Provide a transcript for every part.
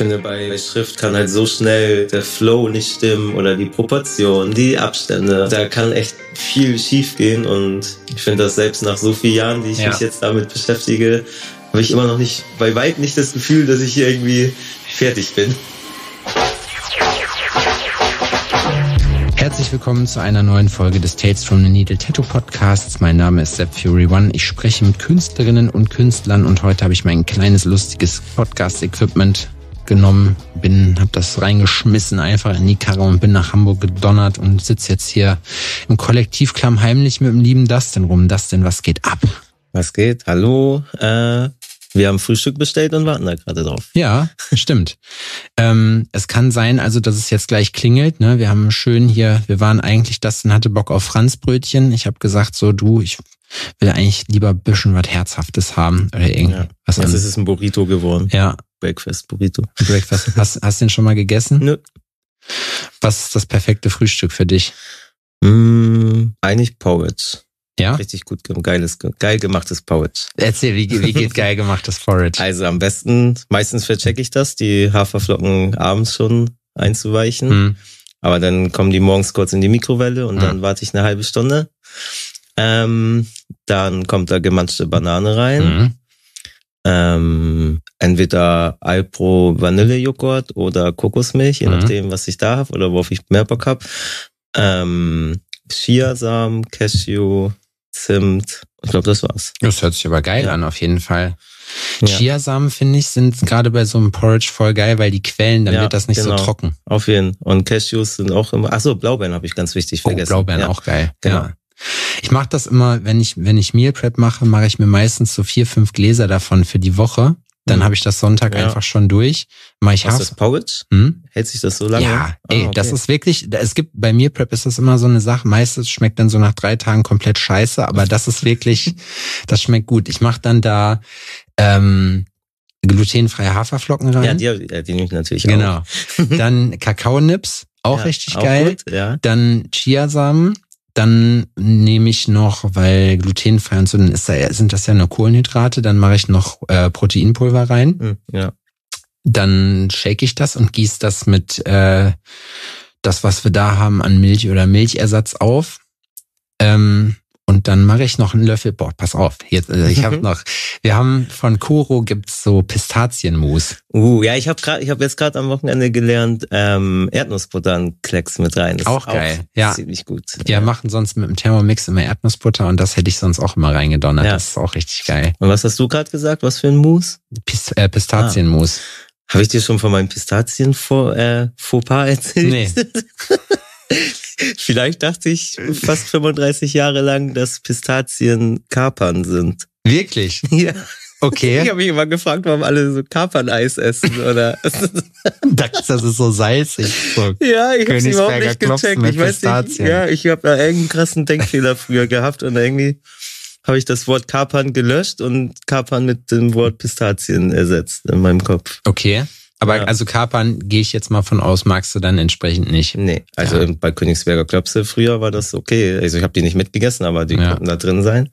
finde, bei Schrift kann halt so schnell der Flow nicht stimmen oder die Proportion, die Abstände. Da kann echt viel schief gehen und ich finde das selbst nach so vielen Jahren, die ich Ja. mich jetzt damit beschäftige, habe ich immer noch nicht, bei weit nicht das Gefühl, dass ich hier irgendwie fertig bin. Herzlich willkommen zu einer neuen Folge des Tales from the Needle Tattoo Podcasts. Mein Name ist Sepp Fury One. Ich spreche mit Künstlerinnen und Künstlern und heute habe ich mein kleines lustiges Podcast-Equipment genommen, bin, habe das reingeschmissen einfach in die Karre und bin nach Hamburg gedonnert und sitze jetzt hier im Kollektiv klammheimlich mit dem lieben Dustin rum. Dustin, was geht ab? Was geht? Hallo? Äh, wir haben Frühstück bestellt und warten da gerade drauf. Ja, stimmt. ähm, es kann sein, also, dass es jetzt gleich klingelt. Ne? Wir haben schön hier, wir waren eigentlich, Dustin hatte Bock auf Franzbrötchen. Ich habe gesagt, so du, ich will eigentlich lieber ein bisschen was Herzhaftes haben. Oder irgendwie Ja. was Jetzt ist es ein Burrito geworden. Ja, Breakfast Burrito. Breakfast. Hast, hast du den schon mal gegessen? Nö. Was ist das perfekte Frühstück für dich? Mm, eigentlich Porridge. Ja? Richtig gut, ge- geiles, ge- geil gemachtes Porridge. Erzähl, wie, wie geht geil gemachtes Porridge? Also am besten, meistens verchecke ich das, die Haferflocken abends schon einzuweichen. Hm. Aber dann kommen die morgens kurz in die Mikrowelle und Mhm. dann warte ich eine halbe Stunde. Ähm, dann kommt da gemanschte Banane rein. Mhm. Ähm, entweder Alpro Vanillejoghurt oder Kokosmilch, je Mhm. nachdem, was ich da habe oder worauf ich mehr Bock habe. Ähm, Chiasamen, Cashew, Zimt. Ich glaube, das war's. Das hört sich aber geil Ja. an, auf jeden Fall. Ja. Chiasamen, finde ich, sind gerade bei so einem Porridge voll geil, weil die quellen, dann Ja, wird das nicht genau. so trocken. Auf jeden Fall. Und Cashews sind auch immer. Ach so, Blaubeeren habe ich ganz wichtig Oh, vergessen. Blaubeeren ja. auch geil. Genau. Ich mache das immer, wenn ich, wenn ich Meal Prep mache, mache ich mir meistens so vier, fünf Gläser davon für die Woche. Dann Mhm. habe ich das Sonntag Ja. einfach schon durch. Mach ich Hafer. das Porridge? Hm? Hält sich das so lange? Ja, Ah, ey, okay. das ist wirklich, es gibt, bei Meal Prep ist das immer so eine Sache, meistens schmeckt dann so nach drei Tagen komplett scheiße, aber das ist wirklich, das schmeckt gut. Ich mache dann da ähm, glutenfreie Haferflocken rein. Ja, die, die nehme ich natürlich genau. auch. Dann Kakaonips, auch Ja, richtig auch geil. Gut, ja. Dann Chiasamen. Dann nehme ich noch, weil glutenfrei und so, dann ist da, sind das ja nur Kohlenhydrate, dann mache ich noch äh, Proteinpulver rein. Hm, ja. Dann shake ich das und gieße das mit äh, das, was wir da haben, an Milch oder Milchersatz auf. Ähm, und dann mache ich noch einen Löffel. Boah, pass auf. Jetzt, äh, ich habe Mhm. noch. Wir haben von Koro gibt's so Pistazienmus. Uh, ja, ich habe gerade, ich habe jetzt gerade am Wochenende gelernt, ähm, Erdnussbutter und Klecks mit rein. Das Auch geil, ja. Ziemlich gut. Wir machen sonst mit dem Thermomix immer Erdnussbutter und das hätte ich sonst auch immer reingedonnert. Ja. Das ist auch richtig geil. Und was hast du gerade gesagt? Was für ein Mousse? Pis äh, Pistazienmus. Habe ich dir schon von meinem Pistazien vor, äh, Fauxpas erzählt? Nee. Vielleicht dachte ich fast 35 Jahre lang, dass Pistazien Kapern sind. Wirklich? Ja. Ich Okay. habe mich immer gefragt, warum alle so Kaperneis essen, oder? das, das ist so salzig. So. ja, ich habe es überhaupt nicht gecheckt. Ich weiß nicht. Ja, ich habe da irgendeinen krassen Denkfehler früher gehabt und irgendwie habe ich das Wort Kapern gelöscht und Kapern mit dem Wort Pistazien ersetzt in meinem Kopf. Okay. Aber Ja. also Kapern gehe ich jetzt mal von aus, magst du dann entsprechend nicht. Nee, also Ja. bei Königsberger Klopse früher war das okay. Also ich habe die nicht mitgegessen, aber die Ja. konnten da drin sein.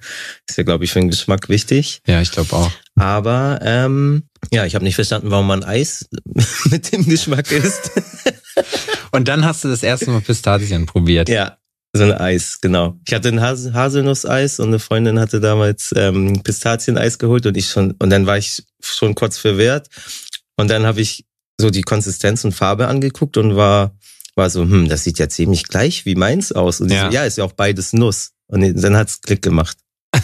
Ist ja, glaube ich, für den Geschmack wichtig. Ja, ich glaube auch. Aber ähm, ja, ich habe nicht verstanden, warum man Eis mit dem Geschmack isst. Und dann hast du das erste Mal Pistazien probiert. ja, so ein Eis, genau. Ich hatte ein Has Haselnusseis und eine Freundin hatte damals ähm, Pistazieneis geholt und ich schon, und dann war ich schon kurz verwehrt. Und dann habe ich so die Konsistenz und Farbe angeguckt und war, war so, hm, das sieht ja ziemlich gleich wie meins aus. Und Ja. so, ja, ist ja auch beides Nuss. Und dann hat's Klick gemacht.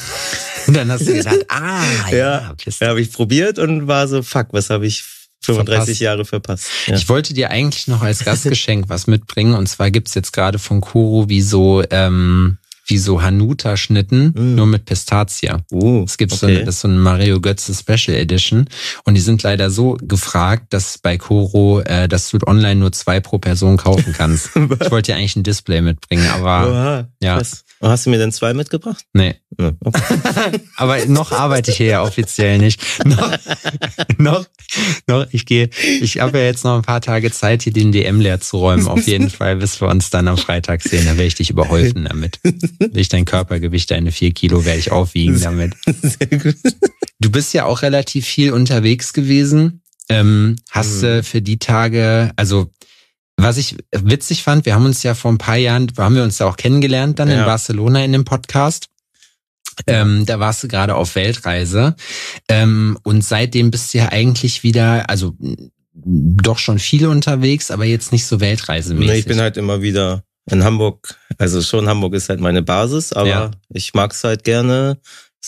Und dann hast du gedacht, ah, ja, Ja. Ja, habe ich probiert und war so, fuck, was habe ich 35 Verpasst. Jahre verpasst. Ja. Ich wollte dir eigentlich noch als Gastgeschenk was mitbringen. Und zwar gibt's jetzt gerade von Koro wie so, ähm, wie so Hanuta-Schnitten, Mm. nur mit Pistazie. Uh, Es gibt so, okay. eine, das ist so eine Mario Götze Special Edition und die sind leider so gefragt, dass bei Koro, äh, dass du online nur zwei pro Person kaufen kannst. ich wollte dir eigentlich ein Display mitbringen, aber Oha, ja. krass. Und hast du mir denn zwei mitgebracht? nee. Ja, okay. Aber noch arbeite ich hier ja offiziell nicht. Noch, noch, noch ich gehe, ich habe ja jetzt noch ein paar Tage Zeit, hier den DM leer zu räumen. Auf jeden Fall, bis wir uns dann am Freitag sehen. Da werde ich dich überhäufen damit. Will ich dein Körpergewicht, deine vier Kilo, werde ich aufwiegen damit. Sehr gut. Du bist ja auch relativ viel unterwegs gewesen. Ähm, hast du mhm. für die Tage, also was ich witzig fand, wir haben uns ja vor ein paar Jahren, haben wir uns ja auch kennengelernt dann ja. in Barcelona in dem Podcast. Ähm, da warst du gerade auf Weltreise. Ähm, und seitdem bist du ja eigentlich wieder, also doch schon viel unterwegs, aber jetzt nicht so weltreisemäßig. Nee, ich bin halt immer wieder in Hamburg. Also schon Hamburg ist halt meine Basis, aber ja. ich mag es halt gerne,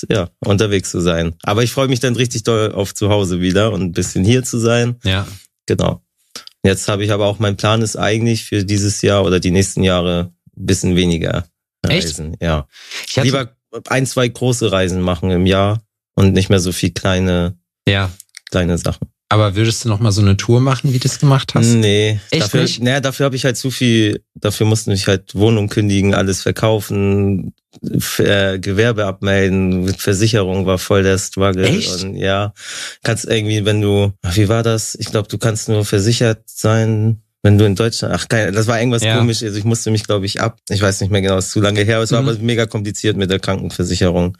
ja, unterwegs zu sein. Aber ich freue mich dann richtig doll auf zu Hause wieder und ein bisschen hier zu sein. Ja. Genau. Jetzt habe ich aber auch, mein Plan ist eigentlich für dieses Jahr oder die nächsten Jahre ein bisschen weniger reisen. Echt? Ja. Ich Lieber ein, zwei große Reisen machen im Jahr und nicht mehr so viel kleine, ja. kleine Sachen. Aber würdest du noch mal so eine Tour machen, wie du es gemacht hast? Nee. Echt dafür, nicht? Naja, dafür habe ich halt zu viel, dafür musste ich halt Wohnung kündigen, alles verkaufen, äh, Gewerbe abmelden, mit Versicherung war voll der Struggle. Echt? Und ja, kannst irgendwie, wenn du, wie war das? Ich glaube, du kannst nur versichert sein, wenn du in Deutschland, ach geil, das war irgendwas ja. komisch, also ich musste mich, glaube ich, ab, ich weiß nicht mehr genau, es ist zu lange her, es war mhm. aber mega kompliziert mit der Krankenversicherung.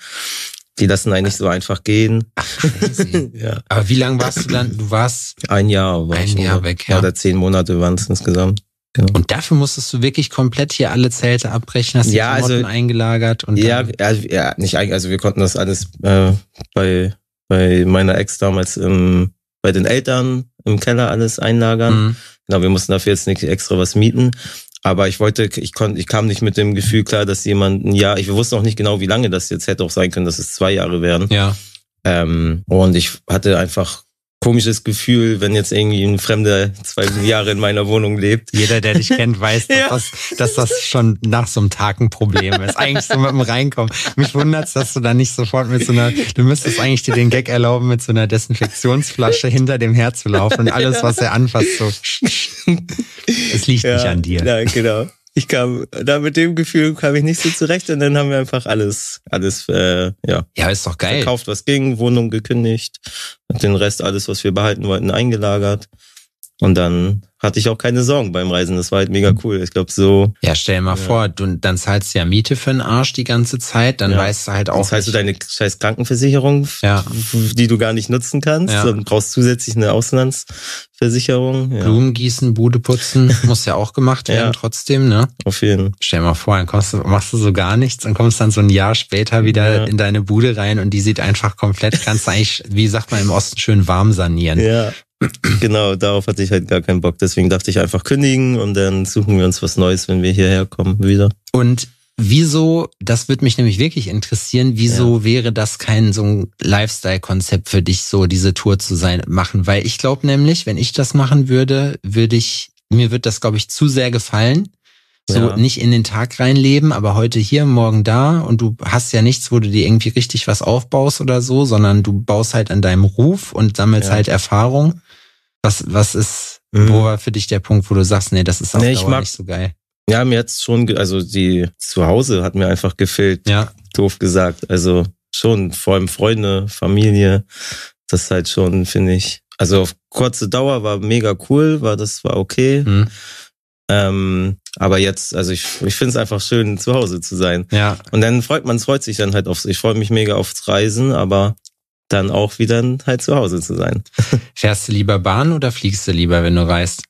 Die lassen eigentlich so einfach gehen. Ach, ja. Aber wie lange warst du dann? Du warst ein Jahr, war ein Jahr weg, ja. Oder zehn Monate waren es insgesamt. Genau. Und dafür musstest du wirklich komplett hier alle Zelte abbrechen, hast die ja, Klamotten also, eingelagert und ja, ja, ja, nicht eigentlich, also wir konnten das alles äh, bei bei meiner Ex damals im, bei den Eltern im Keller alles einlagern. Mhm. Genau, wir mussten dafür jetzt nicht extra was mieten. Aber ich wollte, ich konnte, ich kam nicht mit dem Gefühl klar, dass jemand ein Jahr, ich wusste auch nicht genau, wie lange das jetzt hätte auch sein können, dass es zwei Jahre wären. Ja. Ähm, und ich hatte einfach komisches Gefühl, wenn jetzt irgendwie ein Fremder zwei Jahre in meiner Wohnung lebt. Jeder, der dich kennt, weiß, dass, ja. das, dass das schon nach so einem Tag ein Problem ist. Eigentlich so mit dem Reinkommen. Mich wundert's, dass du da nicht sofort mit so einer, du müsstest eigentlich dir den Gag erlauben, mit so einer Desinfektionsflasche hinter dem Herd zu laufen und alles, was er anfasst, so. Es liegt ja, nicht an dir. Ja, genau ich kam, da mit dem Gefühl kam ich nicht so zurecht und dann haben wir einfach alles, alles, äh, ja. Ja, ist doch geil. Verkauft, was ging, Wohnung gekündigt und den Rest, alles, was wir behalten wollten, eingelagert. Und dann hatte ich auch keine Sorgen beim Reisen. Das war halt mega cool. Ich glaube so. Ja, stell dir mal ja. vor, du, dann zahlst du ja Miete für den Arsch die ganze Zeit, dann ja. weißt du halt auch. Das heißt, du deine scheiß Krankenversicherung, ja. die du gar nicht nutzen kannst, ja. und brauchst zusätzlich eine Auslandsversicherung. Ja. Blumen gießen, Bude putzen, muss ja auch gemacht werden trotzdem, ne? Auf jeden. Stell dir mal vor, dann kommst du, machst du so gar nichts und kommst dann so ein Jahr später wieder in deine Bude rein und die sieht einfach komplett, kannst du eigentlich, wie sagt man im Osten, schön warm sanieren. Ja. Genau, darauf hatte ich halt gar keinen Bock. Deswegen dachte ich einfach kündigen und dann suchen wir uns was Neues, wenn wir hierher kommen wieder. Und wieso, das würde mich nämlich wirklich interessieren, wieso ja. wäre das kein so ein Lifestyle-Konzept für dich, so diese Tour zu sein, machen? Weil ich glaube nämlich, wenn ich das machen würde, würde ich, mir wird das, glaube ich, zu sehr gefallen. So ja. nicht in den Tag reinleben, aber heute hier, morgen da und du hast ja nichts, wo du dir irgendwie richtig was aufbaust oder so, sondern du baust halt an deinem Ruf und sammelst ja. halt Erfahrung. Was, was ist, mhm. wo war für dich der Punkt, wo du sagst, nee, das ist auch nee, ich mag, nicht so geil? Ja, mir jetzt schon, also die zu Hause hat mir einfach gefehlt, ja. doof gesagt. Also schon, vor allem Freunde, Familie, das halt schon, finde ich. Also auf kurze Dauer war mega cool, war das war okay. Mhm. Ähm, aber jetzt, also ich, ich finde es einfach schön, zu Hause zu sein. Ja. Und dann freut man freut sich dann halt aufs, ich freue mich mega aufs Reisen, aber dann auch wieder halt zu Hause zu sein. Fährst du lieber Bahn oder fliegst du lieber, wenn du reist?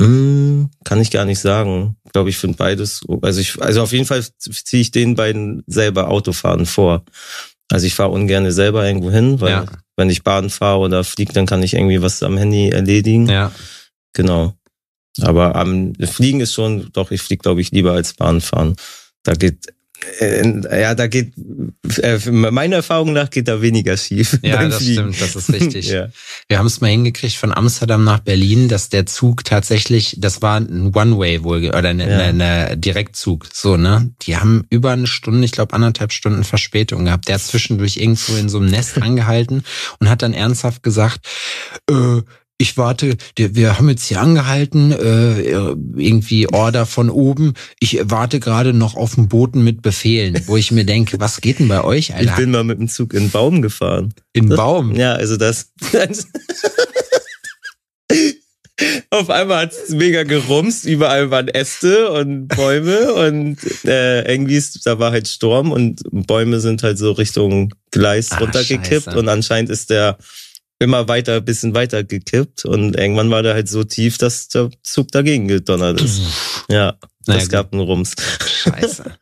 Mm, kann ich gar nicht sagen. Ich glaube, ich finde beides. Also ich, also auf jeden Fall ziehe ich den beiden selber Autofahren vor. Also ich fahre ungern selber irgendwo hin, weil ja. wenn ich Bahn fahre oder fliege, dann kann ich irgendwie was am Handy erledigen. Ja. Genau. Aber am Fliegen ist schon, doch, ich fliege, glaube ich, lieber als Bahn fahren. Da geht äh, ja, da geht, äh, meiner Erfahrung nach geht da weniger schief. Ja, das Fliegen. stimmt, das ist richtig. ja. Wir haben es mal hingekriegt von Amsterdam nach Berlin, dass der Zug tatsächlich, das war ein One-Way wohl, oder ein ja. Direktzug, so, ne? Die haben über eine Stunde, ich glaube anderthalb Stunden Verspätung gehabt. Der hat zwischendurch irgendwo in so einem Nest angehalten und hat dann ernsthaft gesagt, äh, ich warte, wir haben jetzt hier angehalten, äh, irgendwie Order von oben. Ich warte gerade noch auf den Boten mit Befehlen, wo ich mir denke, was geht denn bei euch, Alter? Ich bin mal mit dem Zug in Baum gefahren. In Baum? Ja, also das. auf einmal hat es mega gerumst, überall waren Äste und Bäume und äh, irgendwie ist, da war halt Sturm und Bäume sind halt so Richtung Gleis Ach, runtergekippt Scheiße. und anscheinend ist der immer weiter, bisschen weiter gekippt und irgendwann war der halt so tief, dass der Zug dagegen gedonnert ist. Ja, Naja, das gab einen Rums. Scheiße.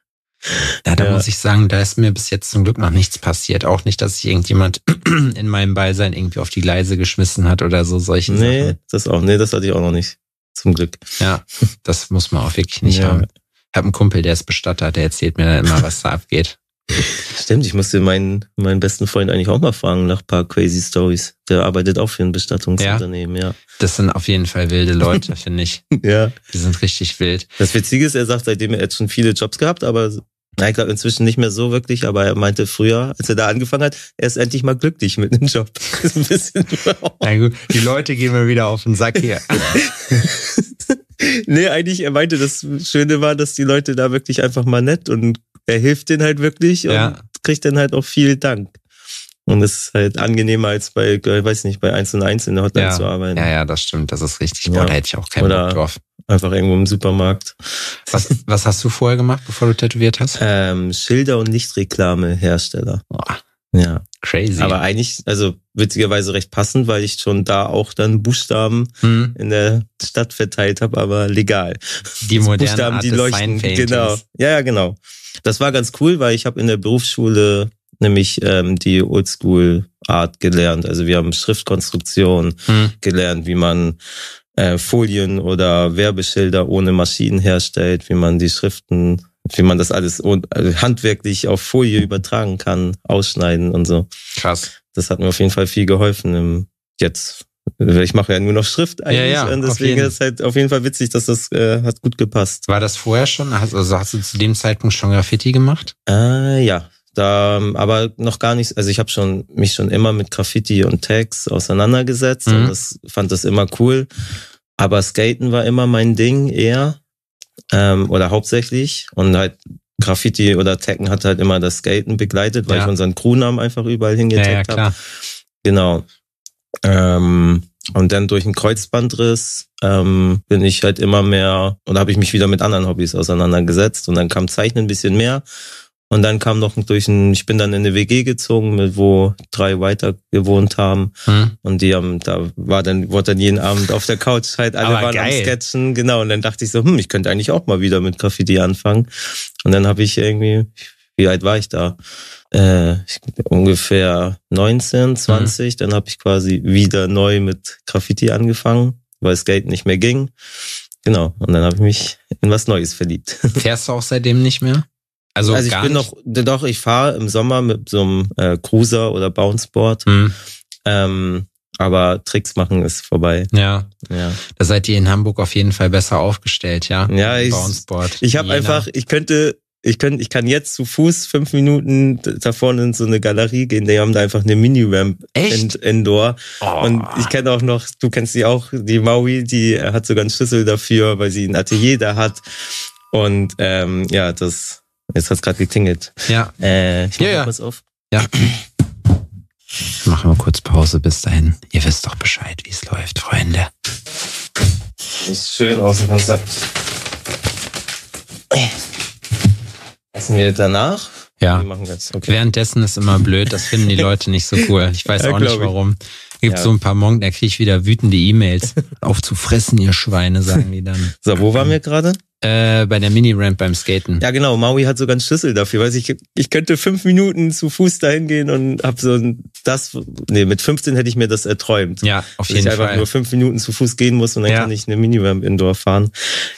Ja, da Ja. muss ich sagen, da ist mir bis jetzt zum Glück noch nichts passiert. Auch nicht, dass sich irgendjemand in meinem Beisein irgendwie auf die Gleise geschmissen hat oder so solche Nee, Sachen. das auch, nee, das hatte ich auch noch nicht. Zum Glück. Ja, das muss man auch wirklich nicht Ja. haben. Ich habe einen Kumpel, der ist Bestatter, der erzählt mir dann immer, was da abgeht. Stimmt, ich musste meinen, meinen besten Freund eigentlich auch mal fragen nach ein paar crazy Stories. Der arbeitet auch für ein Bestattungsunternehmen, ja. Das sind auf jeden Fall wilde Leute, finde ich. Ja. Die sind richtig wild. Das Witzige ist, er sagt, seitdem er jetzt schon viele Jobs gehabt, aber na, ich glaube inzwischen nicht mehr so wirklich, aber er meinte früher, als er da angefangen hat, er ist endlich mal glücklich mit einem Job. Das ist ein bisschen. Na gut, die Leute gehen mir wieder auf den Sack hier. nee, eigentlich, er meinte, das Schöne war, dass die Leute da wirklich einfach mal nett und er hilft denen halt wirklich Ja. und kriegt dann halt auch viel Dank. Und es ist halt angenehmer als bei, ich weiß nicht, bei 1 und 1 in der Hotline Ja. zu arbeiten. Ja, ja, das stimmt. Das ist richtig. Boah, Ja. da hätte ich auch keinen Oder- Bock drauf. Einfach irgendwo im Supermarkt. Was, was hast du vorher gemacht, bevor du tätowiert hast? Ähm, Schilder- und Lichtreklame-Hersteller. Boah, Ja. crazy. Aber eigentlich, also witzigerweise recht passend, weil ich schon da auch dann Buchstaben hm, in der Stadt verteilt habe, aber legal. die moderne Buchstaben, Art die leuchten. Genau. Ja, ja, genau. Das war ganz cool, weil ich habe in der Berufsschule nämlich ähm, die Oldschool-Art gelernt. Also wir haben Schriftkonstruktion Hm, gelernt, wie man äh, Folien oder Werbeschilder ohne Maschinen herstellt, wie man die Schriften, wie man das alles also handwerklich auf Folie übertragen kann, ausschneiden und so. krass. Das hat mir auf jeden Fall viel geholfen im jetzt. Ich mache ja nur noch Schrift eigentlich ja, und auf deswegen ist es halt auf jeden Fall witzig, dass das äh, hat gut gepasst. War das vorher schon? Also hast du zu dem Zeitpunkt schon Graffiti gemacht? Äh, ja, da, aber noch gar nicht. Also ich habe schon mich schon immer mit Graffiti und Tags auseinandergesetzt Mhm. und das fand das immer cool. Aber Skaten war immer mein Ding eher ähm, oder hauptsächlich und halt Graffiti oder Taggen hat halt immer das Skaten begleitet, weil Ja. ich unseren Crewnamen einfach überall Ja, ja, hingetaggt habe. Genau. Ähm, und dann durch einen Kreuzbandriss ähm, bin ich halt immer mehr oder habe ich mich wieder mit anderen Hobbys auseinandergesetzt und dann kam Zeichnen ein bisschen mehr und dann kam noch durch ein, ich bin dann in eine WG gezogen, mit wo drei weiter gewohnt haben Hm. und die haben, da war dann, wurde dann jeden Abend auf der Couch halt alle Aber waren geil. am Sketchen, genau. Und dann dachte ich so, hm, ich könnte eigentlich auch mal wieder mit Graffiti anfangen. Und dann habe ich irgendwie, wie alt war ich da? Äh, ich, ungefähr 19, 20. Dann habe ich quasi wieder neu mit Graffiti angefangen, weil Skate nicht mehr ging. Genau. Und dann habe ich mich in was Neues verliebt. Fährst du auch seitdem nicht mehr? Also, also ich gar bin nicht? noch, doch, ich fahre im Sommer mit so einem äh, Cruiser oder Bounceboard. Hm. Ähm, aber Tricks machen ist vorbei. Ja, Ja. da seid ihr in Hamburg auf jeden Fall besser aufgestellt, ja? Ja, ich- Bounceboard. Ich habe einfach, ich könnte, ich könnte, ich kann jetzt zu Fuß fünf Minuten da vorne in so eine Galerie gehen. Die haben da einfach eine Mini-Ramp Echt? in, indoor. Oh. Und ich kenne auch noch, du kennst sie auch, die Maui, die hat sogar einen Schlüssel dafür, weil sie ein Atelier da hat. Und ähm, ja, das, jetzt hat's gerade geklingelt. Ja, Äh, ich mach Ja, mal ja. kurz auf. ja. Machen wir kurz Pause bis dahin. Ihr wisst doch Bescheid, wie es läuft, Freunde. Ist schön aus dem Fenster. Essen wir danach? Ja. Okay. Währenddessen ist immer blöd, das finden die Leute nicht so cool. Ich weiß Ja, auch nicht warum. Gibt Ja. so ein paar Monken, da kriege ich wieder wütende E-Mails. Aufzufressen, ihr Schweine, sagen die dann. So, wo waren wir gerade? Äh, bei der Mini-Ramp beim Skaten. Ja, genau. Maui hat sogar einen Schlüssel dafür. Weiß ich, ich könnte fünf Minuten zu Fuß dahin gehen und hab so ein, das, nee, mit 15 hätte ich mir das erträumt. Ja, auf Dass ich jeden einfach Fall. nur fünf Minuten zu Fuß gehen muss und dann Ja. kann ich eine Miniramp Indoor fahren.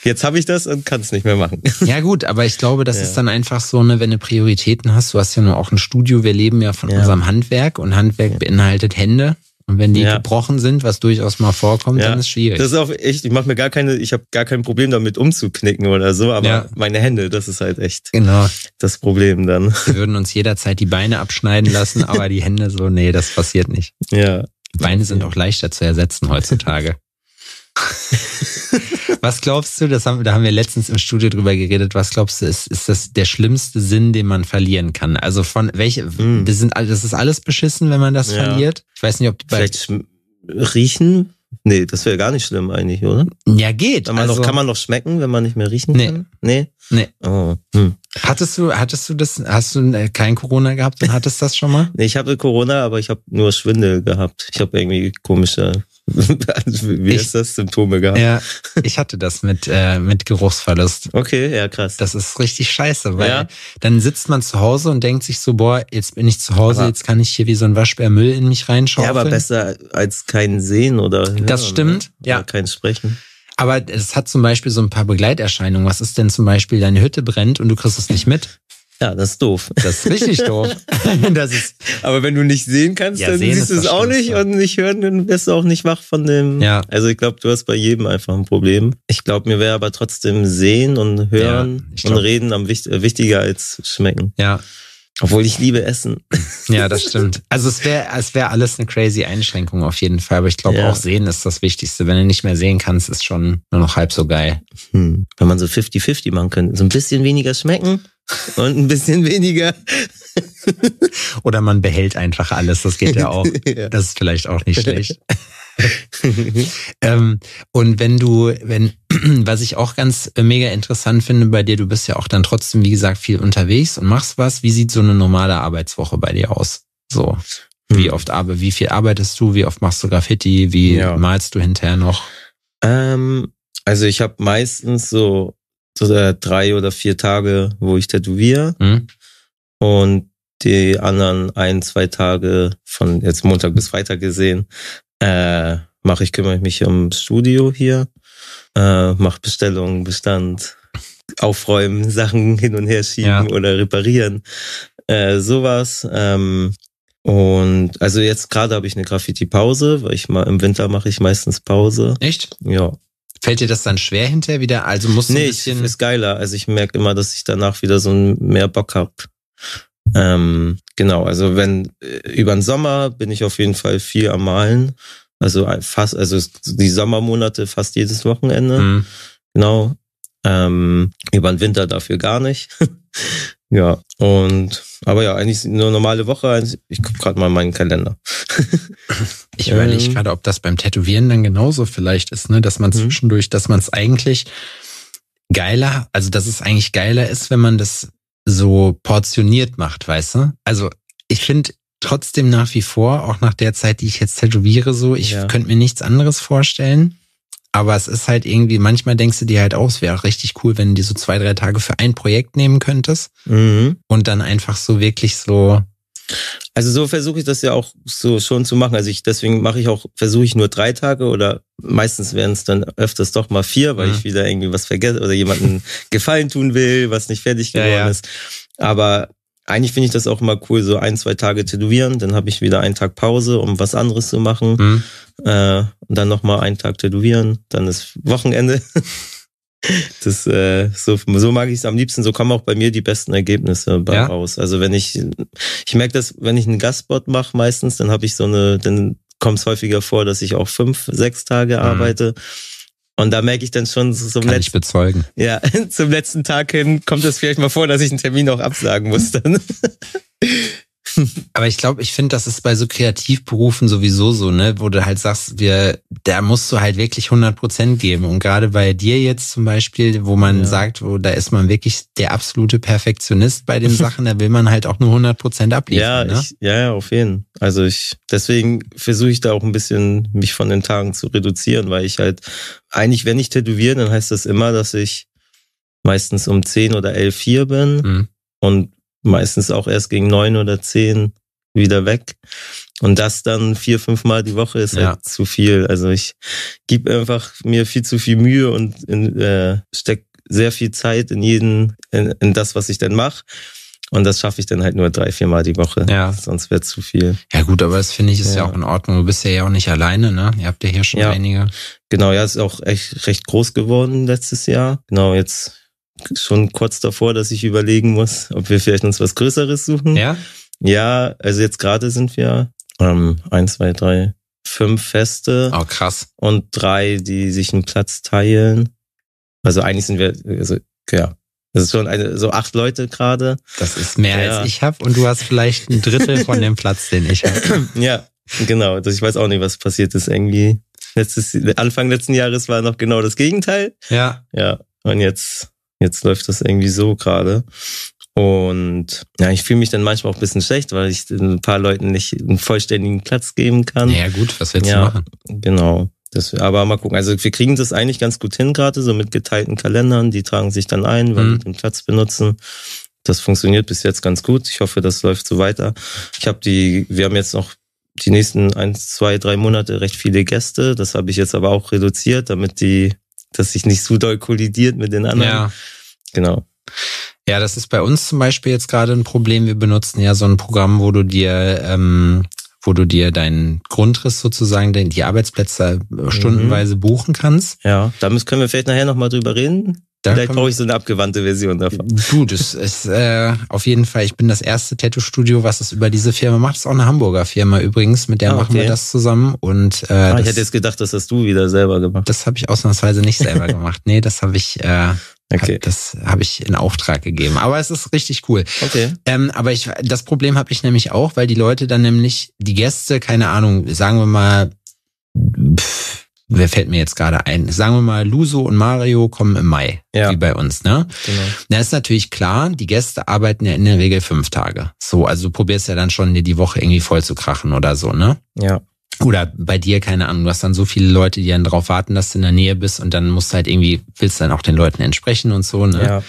Jetzt habe ich das und kann es nicht mehr machen. Ja gut, aber ich glaube, das Ja. ist dann einfach so, ne, wenn du Prioritäten hast. Du hast ja nur auch ein Studio. Wir leben ja von Ja. unserem Handwerk und Handwerk beinhaltet Hände. Und wenn die Ja. gebrochen sind, was durchaus mal vorkommt, Ja. dann ist schwierig. Das ist auch echt, ich mache mir gar keine, ich habe gar kein Problem damit umzuknicken oder so, aber Ja. meine Hände, das ist halt echt genau. das Problem dann. Wir würden uns jederzeit die Beine abschneiden lassen, aber die Hände so, nee, das passiert nicht. Ja. Beine sind auch leichter zu ersetzen heutzutage. was glaubst du, das haben, da haben wir letztens im Studio drüber geredet, was glaubst du, ist, ist das der schlimmste Sinn, den man verlieren kann? Also von welche, Hm. das, sind, das ist alles beschissen, wenn man das Ja. verliert. Ich weiß nicht, ob die Vielleicht riechen Nee, das wäre gar nicht schlimm eigentlich, oder? Ja, geht. Kann man, also, noch, kann man noch schmecken, wenn man nicht mehr riechen Nee. kann? Nee. Nee. Oh. Hm. hattest du, hattest du das, hast du äh, kein Corona gehabt und hattest das schon mal? Nee, ich hatte Corona, aber ich habe nur Schwindel gehabt. Ich habe irgendwie komische, wie Ich- ist das, Symptome gehabt. Ja, ich hatte das mit, äh, mit Geruchsverlust. Okay, ja, krass. Das ist richtig scheiße, weil Ja. dann sitzt man zu Hause und denkt sich so, boah, jetzt bin ich zu Hause, Aber- jetzt kann ich hier wie so ein Waschbär Müll in mich reinschaufeln. ja, aber besser als kein Sehen oder hören, Das stimmt, ne? ja. Oder kein Sprechen. Aber es hat zum Beispiel so ein paar Begleiterscheinungen. Was ist denn zum Beispiel, deine Hütte brennt und du kriegst es nicht mit? Ja, das ist doof. Das ist richtig doof. Das ist, Aber wenn du nicht sehen kannst, Ja, dann sehen siehst du es auch nicht und nicht hören, dann wirst du auch nicht wach von dem. Ja. Also ich glaube, du hast bei jedem einfach ein Problem. Ich glaube, mir wäre aber trotzdem sehen und hören Ja, und reden am wicht äh, wichtiger als schmecken. ja, Obwohl ich liebe Essen. ja, das stimmt. Also es wäre es wäre alles eine crazy Einschränkung auf jeden Fall. Aber ich glaube Ja. auch sehen ist das Wichtigste. Wenn du nicht mehr sehen kannst, ist schon nur noch halb so geil. Hm. Wenn man so 50-50 machen könnte. So ein bisschen weniger schmecken und ein bisschen weniger. Oder man behält einfach alles. Das geht ja auch. Ja. Das ist vielleicht auch nicht schlecht. Ähm, und wenn du, wenn, was ich auch ganz äh, mega interessant finde bei dir, du bist ja auch dann trotzdem, wie gesagt, viel unterwegs und machst was. Wie sieht so eine normale Arbeitswoche bei dir aus? So, wie Hm. oft arbeitest, wie viel arbeitest du, wie oft machst du Graffiti, wie Ja. malst du hinterher noch? Ähm, also ich habe meistens so, so äh, drei oder vier Tage, wo ich tätowiere. Hm? und die anderen ein, zwei Tage von jetzt Montag bis Freitag gesehen, äh, mache ich, kümmere ich mich ums Studio hier, äh, mache Bestellungen, Bestand, aufräumen, Sachen hin und her schieben Ja. oder reparieren, äh, sowas. Ähm, und also jetzt gerade habe ich eine Graffiti-Pause, weil ich mal im Winter mache ich meistens Pause. Echt? Ja. Fällt dir das dann schwer hinterher wieder? Also musst du Nee, ein ich, bisschen. ist geiler. Also ich merke immer, dass ich danach wieder so mehr Bock hab. Ähm, genau, also wenn äh, über den Sommer bin ich auf jeden Fall viel am Malen. Also fast, also die Sommermonate fast jedes Wochenende. Hm. Genau. Ähm, über den Winter dafür gar nicht. ja, und aber ja, eigentlich eine normale Woche. Ich gucke gerade mal in meinen Kalender. Ich überlege Ähm. gerade, ob das beim Tätowieren dann genauso vielleicht ist, ne? dass man Mhm. zwischendurch, dass man es eigentlich geiler, also dass es eigentlich geiler ist, wenn man das so portioniert macht, weißt du? Also ich finde trotzdem nach wie vor, auch nach der Zeit, die ich jetzt tätowiere, so, ich Ja. könnte mir nichts anderes vorstellen. Aber es ist halt irgendwie, manchmal denkst du dir halt aus, es wäre auch richtig cool, wenn du dir so zwei, drei Tage für ein Projekt nehmen könntest Mhm. und dann einfach so wirklich so, Also so versuche ich das ja auch so schon zu machen. Also ich deswegen mache ich auch versuche ich nur drei Tage oder meistens werden es dann öfters doch mal vier, weil Mhm. ich wieder irgendwie was vergesse oder jemanden Gefallen tun will, was nicht fertig Ja, geworden ja. ist. Aber eigentlich finde ich das auch immer cool, so ein zwei Tage tätowieren, dann habe ich wieder einen Tag Pause, um was anderes zu machen hm, äh, und dann noch mal einen Tag tätowieren, dann ist Wochenende. Das äh, so, so mag ich es am liebsten. So kommen auch bei mir die besten Ergebnisse bei Ja. raus. Also wenn ich, ich merke das, wenn ich einen Gastspot mache, meistens, dann habe ich so eine, dann kommt es häufiger vor, dass ich auch fünf, sechs Tage Mhm. Und da merke ich dann schon so zum kann ich letzten, bezeugen. ja, zum letzten Tag hin kommt es vielleicht mal vor, dass ich einen Termin auch absagen muss dann. Aber ich glaube, ich finde, das ist bei so Kreativberufen sowieso so, ne, wo du halt sagst, wir, da musst du halt wirklich 100 Prozent geben. Und gerade bei dir jetzt zum Beispiel, wo man Ja. sagt, wo da ist man wirklich der absolute Perfektionist bei den Sachen, da will man halt auch nur 100 Prozent Ja, abliefern. ne? ich, ja, ja, auf jeden. Also ich, deswegen versuche ich da auch ein bisschen mich von den Tagen zu reduzieren, weil ich halt, eigentlich, wenn ich tätowiere, dann heißt das immer, dass ich meistens um 10 oder 11 hier bin Mhm. und meistens auch erst gegen 9 oder 10 wieder weg. Und das dann vier, fünf Mal die Woche ist Ja. halt zu viel. Also ich gebe einfach mir viel zu viel Mühe und äh, steck sehr viel Zeit in jeden, in, in das, was ich denn mache. Und das schaffe ich dann halt nur drei, vier Mal die Woche. Ja. Sonst wäre zu viel. Ja gut, aber das finde ich ist ja. Ja. auch in Ordnung. Du bist ja ja auch nicht alleine, ne? Ihr habt ja hier schon Ja. einige. Genau, ja, ist auch echt recht groß geworden letztes Jahr. Genau, jetzt schon kurz davor, dass ich überlegen muss, ob wir vielleicht uns was Größeres suchen. Ja? Ja, also jetzt gerade sind wir ähm, eins, zwei, drei, fünf Feste Oh, krass. und drei, die sich einen Platz teilen. Also eigentlich sind wir, also ja, das ist schon eine, so acht Leute gerade. Das ist mehr Ja. als ich habe und du hast vielleicht ein Drittel von dem Platz, den ich habe. Ja, genau. Das, ich weiß auch nicht, was passiert ist. Irgendwie letztes, Anfang letzten Jahres war noch genau das Gegenteil. Ja. Ja. Und jetzt, jetzt läuft das irgendwie so gerade. Und ja, ich fühle mich dann manchmal auch ein bisschen schlecht, weil ich ein paar Leuten nicht einen vollständigen Platz geben kann. Ja, gut, was willst Ja. du machen? Genau. Das, aber mal gucken. Also wir kriegen das eigentlich ganz gut hin gerade, so mit geteilten Kalendern. Die tragen sich dann ein, weil Mhm. die den Platz benutzen. Das funktioniert bis jetzt ganz gut. Ich hoffe, das läuft so weiter. Ich habe die, wir haben jetzt noch die nächsten eins, zwei, drei Monate recht viele Gäste. Das habe ich jetzt aber auch reduziert, damit die, dass sich nicht zu doll kollidiert mit den anderen. Ja. Genau. Ja, das ist bei uns zum Beispiel jetzt gerade ein Problem. Wir benutzen ja so ein Programm, wo du dir, ähm, wo du dir deinen Grundriss sozusagen, die Arbeitsplätze äh, stundenweise buchen kannst. Ja, da können wir vielleicht nachher nochmal drüber reden. Da vielleicht brauche ich so eine abgewandte Version davon. Du, das ist äh, auf jeden Fall, ich bin das erste Tattoo-Studio, was es über diese Firma macht. Das ist auch eine Hamburger Firma übrigens, mit der Ah, machen wir okay. das zusammen. Und äh, Ah, ich das, hätte jetzt gedacht, das hast du wieder selber gemacht. das habe ich ausnahmsweise nicht selber gemacht. Nee, das habe ich, äh, Okay. hab, das habe ich in Auftrag gegeben. Aber es ist richtig cool. Okay. Ähm, aber ich, das Problem habe ich nämlich auch, weil die Leute dann nämlich, die Gäste, keine Ahnung, sagen wir mal, pff, wer fällt mir jetzt gerade ein? Sagen wir mal, Luso und Mario kommen im Mai, Ja. wie bei uns, ne? Genau. Da ist natürlich klar, die Gäste arbeiten ja in der Regel fünf Tage. So, also du probierst ja dann schon, dir die Woche irgendwie voll zu krachen oder so, ne? Ja. Oder bei dir, keine Ahnung, du hast dann so viele Leute, die dann darauf warten, dass du in der Nähe bist und dann musst du halt irgendwie, willst dann auch den Leuten entsprechen und so, ne? Ja.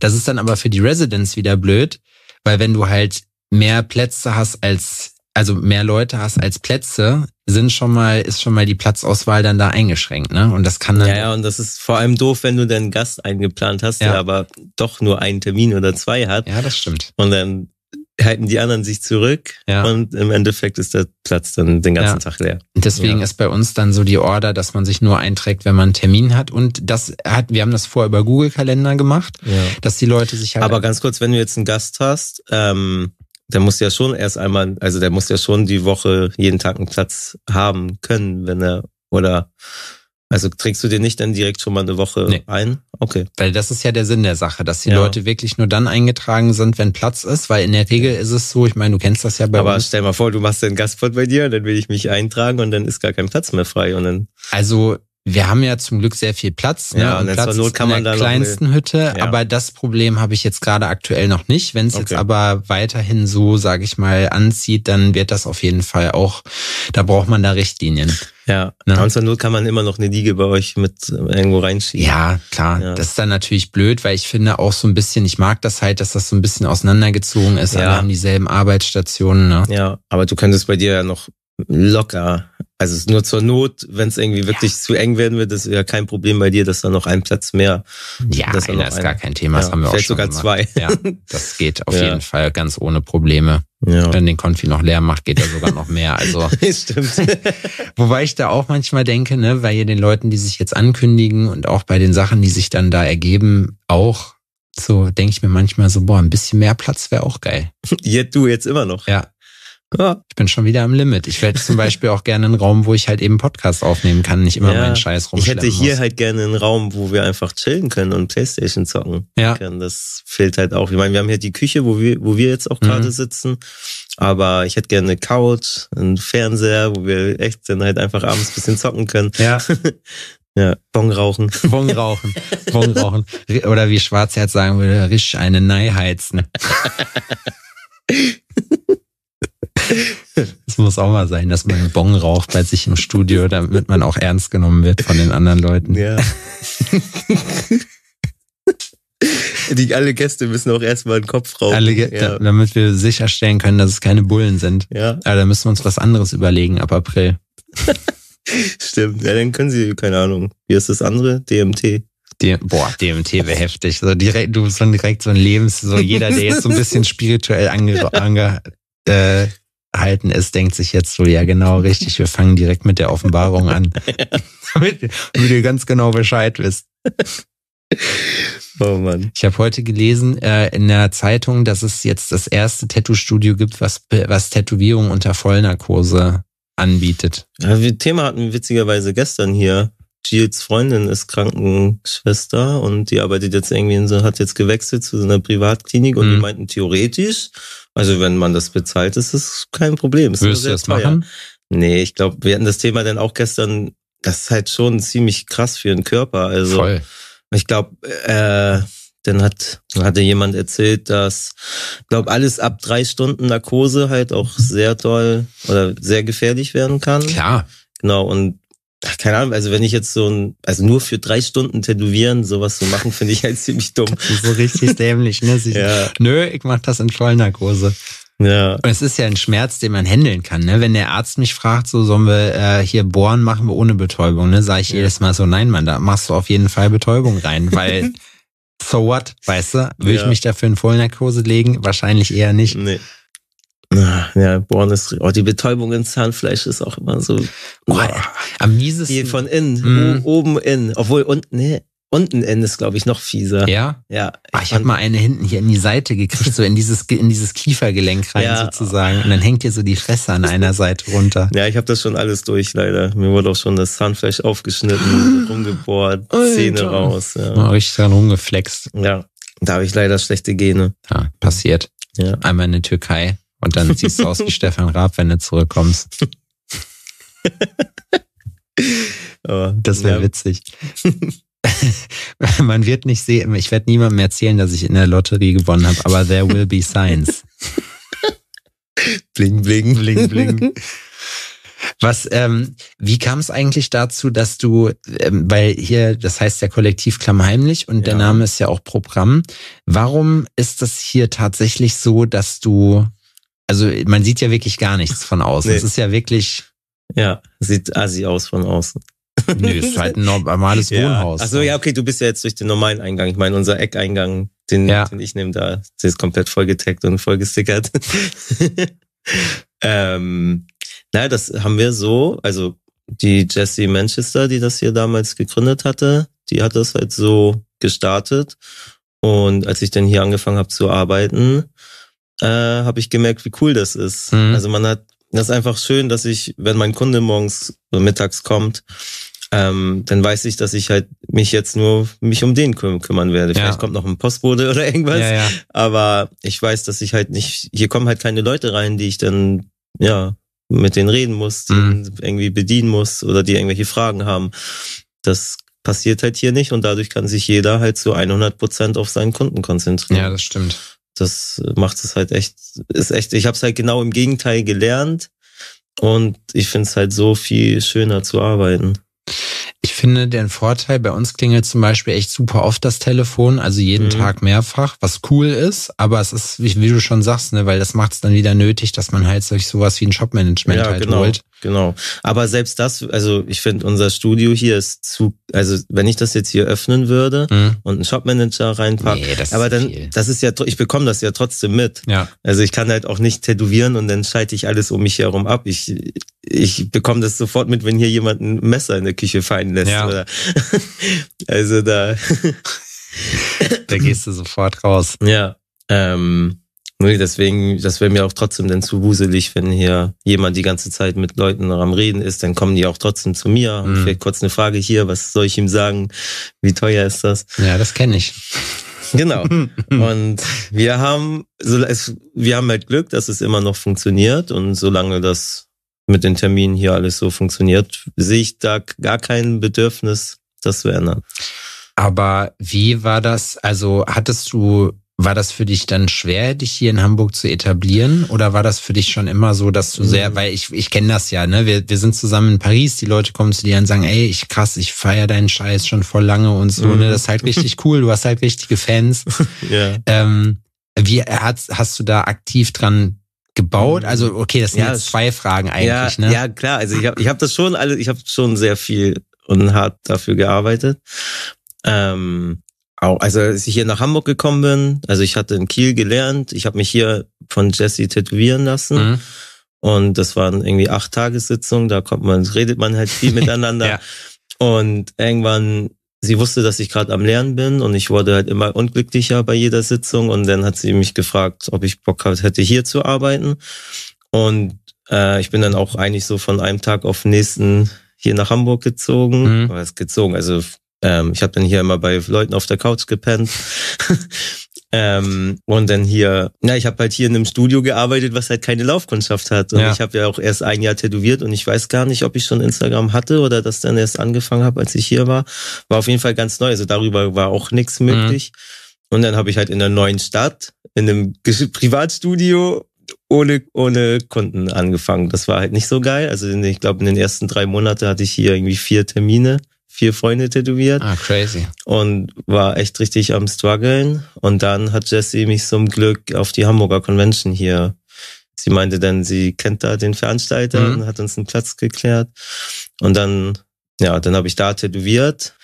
Das ist dann aber für die Residents wieder blöd, weil wenn du halt mehr Plätze hast als, also mehr Leute hast als Plätze, sind schon mal, ist schon mal die Platzauswahl dann da eingeschränkt, ne? Und das kann dann. Ja, ja, und das ist vor allem doof, wenn du deinen Gast eingeplant hast, Ja. der aber doch nur einen Termin oder zwei hat. ja, das stimmt. Und dann halten die anderen sich zurück Ja. und im Endeffekt ist der Platz dann den ganzen Ja. Tag leer. Und deswegen Ja. ist bei uns dann so die Order, dass man sich nur einträgt, wenn man einen Termin hat. Und das hat, wir haben das vorher über Google Kalender gemacht, dass die Leute sich halt. Aber ganz kurz, wenn du jetzt einen Gast hast, ähm, der muss ja schon erst einmal, also der muss ja schon die Woche jeden Tag einen Platz haben können, wenn er, oder, also trägst du dir nicht dann direkt schon mal eine Woche Nee. ein? Okay. Weil das ist ja der Sinn der Sache, dass die Ja. Leute wirklich nur dann eingetragen sind, wenn Platz ist, weil in der Regel ist es so, ich meine, du kennst das ja bei Aber uns. stell mal vor, du machst einen Gastpot bei dir, dann will ich mich eintragen und dann ist gar kein Platz mehr frei und dann, Also wir haben ja zum Glück sehr viel Platz. Ne? Ja, und und zur Platz Not kann in man der da noch eine- kleinsten Hütte, Ja. aber das Problem habe ich jetzt gerade aktuell noch nicht. Wenn es jetzt Okay. aber weiterhin so, sage ich mal, anzieht, dann wird das auf jeden Fall auch, da braucht man da Richtlinien. ja. Ne? Und zur Not kann man immer noch eine Liege bei euch mit äh, irgendwo reinschieben. Ja, klar. Ja. Das ist dann natürlich blöd, weil ich finde auch so ein bisschen, ich mag das halt, dass das so ein bisschen auseinandergezogen ist. Ja. Alle haben dieselben Arbeitsstationen. Ne? Ja, aber du könntest bei dir ja noch locker, also nur zur Not, wenn es irgendwie wirklich zu eng werden wird, ist ja kein Problem bei dir, dass da noch ein Platz mehr, Ja, Das ist einer ist gar kein Thema. Das Ja, haben wir auch vielleicht schon sogar gemacht. zwei. Ja, das geht auf Ja. jeden Fall ganz ohne Probleme. Ja. Wenn den Konfi noch leer macht, geht er sogar noch mehr. Also, Stimmt. wobei ich da auch manchmal denke, ne, weil ihr den Leuten, die sich jetzt ankündigen und auch bei den Sachen, die sich dann da ergeben, auch so denke ich mir manchmal so, boah, ein bisschen mehr Platz wäre auch geil. Jetzt du jetzt immer noch. Ja, Ja, ich bin schon wieder am Limit. Ich werde zum Beispiel auch gerne einen Raum, wo ich halt eben Podcast aufnehmen kann, nicht immer Ja, meinen Scheiß ich rumschleppen hätte hier muss. halt gerne einen Raum, wo wir einfach chillen können und Playstation zocken Ja. können. Das fehlt halt auch. Ich meine, wir haben hier die Küche, wo wir, wo wir jetzt auch Mhm. gerade sitzen. Aber ich hätte gerne eine Couch, einen Fernseher, wo wir echt dann halt einfach abends ein bisschen zocken können. Ja, Ja, Bong rauchen. Bon rauchen. Bon rauchen. Oder wie Schwarzherz sagen würde, risch eine Nei heizen. Es muss auch mal sein, dass man einen Bon raucht bei sich im Studio, damit man auch ernst genommen wird von den anderen Leuten. Ja. Die alle Gäste müssen auch erstmal den Kopf rauchen. Alle, ja. Damit wir sicherstellen können, dass es keine Bullen sind. ja, Aber da müssen wir uns was anderes überlegen ab April. stimmt. Ja, dann können sie, keine Ahnung. Wie ist das andere? DMT. Die, boah, DMT wäre heftig. So direkt, du bist so direkt so ein Lebens, so jeder, der jetzt so ein bisschen spirituell ange, ange, äh, halten ist, denkt sich jetzt so, ja genau, richtig, wir fangen direkt mit der Offenbarung an. damit, damit ihr ganz genau Bescheid wisst. Oh Mann. Ich habe heute gelesen äh, in der Zeitung, dass es jetzt das erste Tattoo-Studio gibt, was, was Tätowierung unter Vollnarkose anbietet. Ja, wir Thema hatten wir witzigerweise gestern hier. Gilles Freundin ist Krankenschwester und die arbeitet jetzt irgendwie in so, hat jetzt gewechselt zu so einer Privatklinik und Mhm. die meinten theoretisch, also wenn man das bezahlt, ist es kein Problem. Ist nur Würdest du das teuer. machen? Nee, ich glaube, wir hatten das Thema dann auch gestern das ist halt schon ziemlich krass für den Körper. Also Voll. ich glaube, äh, dann hat hatte jemand erzählt, dass glaube alles ab drei Stunden Narkose halt auch sehr toll oder sehr gefährlich werden kann. Klar. Genau und ach, keine Ahnung, also wenn ich jetzt so ein, also nur für drei Stunden tätowieren, sowas zu machen, finde ich halt ziemlich dumm. Das ist so richtig dämlich, ne? Sich, Ja, Nö, ich mach das in Vollnarkose. ja, Und es ist ja ein Schmerz, den man handeln kann, ne? Wenn der Arzt mich fragt, so sollen wir äh, hier bohren, machen wir ohne Betäubung, ne? Sage ich Ja. jedes Mal so, nein, Mann, da machst du auf jeden Fall Betäubung rein, weil so what, weißt du? Will ich Ja. mich dafür in Vollnarkose legen? Wahrscheinlich eher nicht. nee. Ja, bohren ist, oh, die Betäubung ins Zahnfleisch ist auch immer so. Boah, am Die miesesten. von innen, o- oben in, obwohl unten, nee, unten in ist, glaube ich, noch fieser. ja? Ja, Ah, ich habe mal eine hinten hier in die Seite gekriegt, so in dieses, in dieses Kiefergelenk rein Ja. sozusagen. Und dann hängt dir so die Fresse an einer Seite runter. Ja, ich habe das schon alles durch, leider. Mir wurde auch schon das Zahnfleisch aufgeschnitten, rumgebohrt. Zähne raus. Ja. Mal richtig dran rumgeflext. ja, da habe ich leider schlechte Gene. Ja, passiert. Ja. Einmal in die Türkei und dann siehst du aus wie Stefan Raab, wenn du zurückkommst. Aber, Das wäre ja. witzig. Man wird nicht sehen, ich werde niemandem erzählen, dass ich in der Lotterie gewonnen habe, aber there will be signs. Bling, bling. Bling, bling. Was, ähm, wie kam es eigentlich dazu, dass du, ähm, weil hier, das heißt ja Kollektiv Klammheimlich und der Ja. Name ist ja auch Programm. Warum ist das hier tatsächlich so, dass du, also man sieht ja wirklich gar nichts von außen. Nee. Es ist ja wirklich, Ja, sieht assi aus von außen. nö, ist halt ein normales Wohnhaus. Achso, ja, okay, du bist ja jetzt durch den normalen Eingang. Ich meine, unser Eckeingang, den, Ja. den ich nehme, da der ist komplett vollgetaggt und vollgestickert. ähm, na, das haben wir so, also die Jessie Manchester, die das hier damals gegründet hatte, die hat das halt so gestartet. Und als ich dann hier angefangen habe zu arbeiten, äh, habe ich gemerkt, wie cool das ist. Mhm. Also man hat, das ist einfach schön, dass ich, wenn mein Kunde morgens oder mittags kommt, ähm, dann weiß ich, dass ich halt mich jetzt nur mich um den küm kümmern werde. Ja. Vielleicht kommt noch ein Postbote oder irgendwas. ja, ja. Aber ich weiß, dass ich halt nicht, hier kommen halt keine Leute rein, die ich dann, ja, mit denen reden muss, die Mhm. irgendwie bedienen muss oder die irgendwelche Fragen haben. Das passiert halt hier nicht und dadurch kann sich jeder halt zu 100 Prozent auf seinen Kunden konzentrieren. Ja, das stimmt. Das macht es halt echt, ist echt, ich habe es halt genau im Gegenteil gelernt und ich finde es halt so viel schöner zu arbeiten. Ich finde den Vorteil, bei uns klingelt zum Beispiel echt super oft das Telefon, also jeden Mhm. Tag mehrfach, was cool ist, aber es ist, wie, wie du schon sagst, ne, weil das macht es dann wieder nötig, dass man halt solch sowas wie ein Shopmanagement halt genau, holt. Genau. Aber selbst das, also ich finde unser Studio hier ist zu, also wenn ich das jetzt hier öffnen würde Mhm. und einen Shopmanager reinpacken, Nee, aber dann, viel. das ist ja, ich bekomme das ja trotzdem mit. Ja, Also ich kann halt auch nicht tätowieren und dann schalte ich alles um mich herum ab. Ich, ich bekomme das sofort mit, wenn hier jemand ein Messer in der Küche fallen lässt. Ja. Also da, da gehst du sofort raus. ja. Ähm, deswegen, das wäre mir auch trotzdem dann zu wuselig, wenn hier jemand die ganze Zeit mit Leuten am Reden ist, dann kommen die auch trotzdem zu mir. Mhm. Vielleicht kurz eine Frage hier, was soll ich ihm sagen? Wie teuer ist das? Ja, das kenne ich. Genau. Und wir haben, so, es, wir haben halt Glück, dass es immer noch funktioniert. Und solange das mit den Terminen hier alles so funktioniert, sehe ich da gar kein Bedürfnis, das zu ändern. Aber wie war das? Also hattest du, war das für dich dann schwer, dich hier in Hamburg zu etablieren? Oder war das für dich schon immer so, dass du sehr, Mhm. weil ich, ich kenne das ja, ne? Wir, wir sind zusammen in Paris, die Leute kommen zu dir und sagen, ey, ich krass, ich feier deinen Scheiß schon voll lange und so, Mhm. ne? Das ist halt richtig cool, du hast halt richtige Fans. Ja. ähm, wie hast, hast du da aktiv dran gebaut? Mhm. Also, okay, das sind Ja, jetzt zwei Fragen eigentlich, ja, ne? ja, klar. Also ich habe ich hab das schon alle, ich habe schon sehr viel und hart dafür gearbeitet. Ähm, auch, also als ich hier nach Hamburg gekommen bin, also ich hatte in Kiel gelernt, ich habe mich hier von Jesse tätowieren lassen. Mhm. Und das waren irgendwie acht Tagessitzungen, da kommt man, redet man halt viel miteinander. Ja. Und irgendwann, sie wusste, dass ich gerade am Lernen bin und ich wurde halt immer unglücklicher bei jeder Sitzung. Und dann hat sie mich gefragt, ob ich Bock hätte, hier zu arbeiten. Und äh, ich bin dann auch eigentlich so von einem Tag auf den nächsten hier nach Hamburg gezogen. Mhm. Was gezogen? Also ähm, ich habe dann hier immer bei Leuten auf der Couch gepennt. Ähm, und dann hier, na, ich habe halt hier in einem Studio gearbeitet, was halt keine Laufkundschaft hat. Und Ja. ich habe ja auch erst ein Jahr tätowiert und ich weiß gar nicht, ob ich schon Instagram hatte oder das dann erst angefangen habe, als ich hier war. War auf jeden Fall ganz neu. Also darüber war auch nichts möglich. Und dann habe ich halt in einer neuen Stadt, in einem Privatstudio ohne, ohne Kunden angefangen. Das war halt nicht so geil. Also in, ich glaube, in den ersten drei Monaten hatte ich hier irgendwie vier Termine, vier Freunde tätowiert Ah, crazy. und war echt richtig am struggeln. Und dann hat Jessie mich zum Glück auf die Hamburger Convention hier. Sie meinte dann, sie kennt da den Veranstalter Mhm. und hat uns einen Platz geklärt. Und dann, ja, dann habe ich da tätowiert.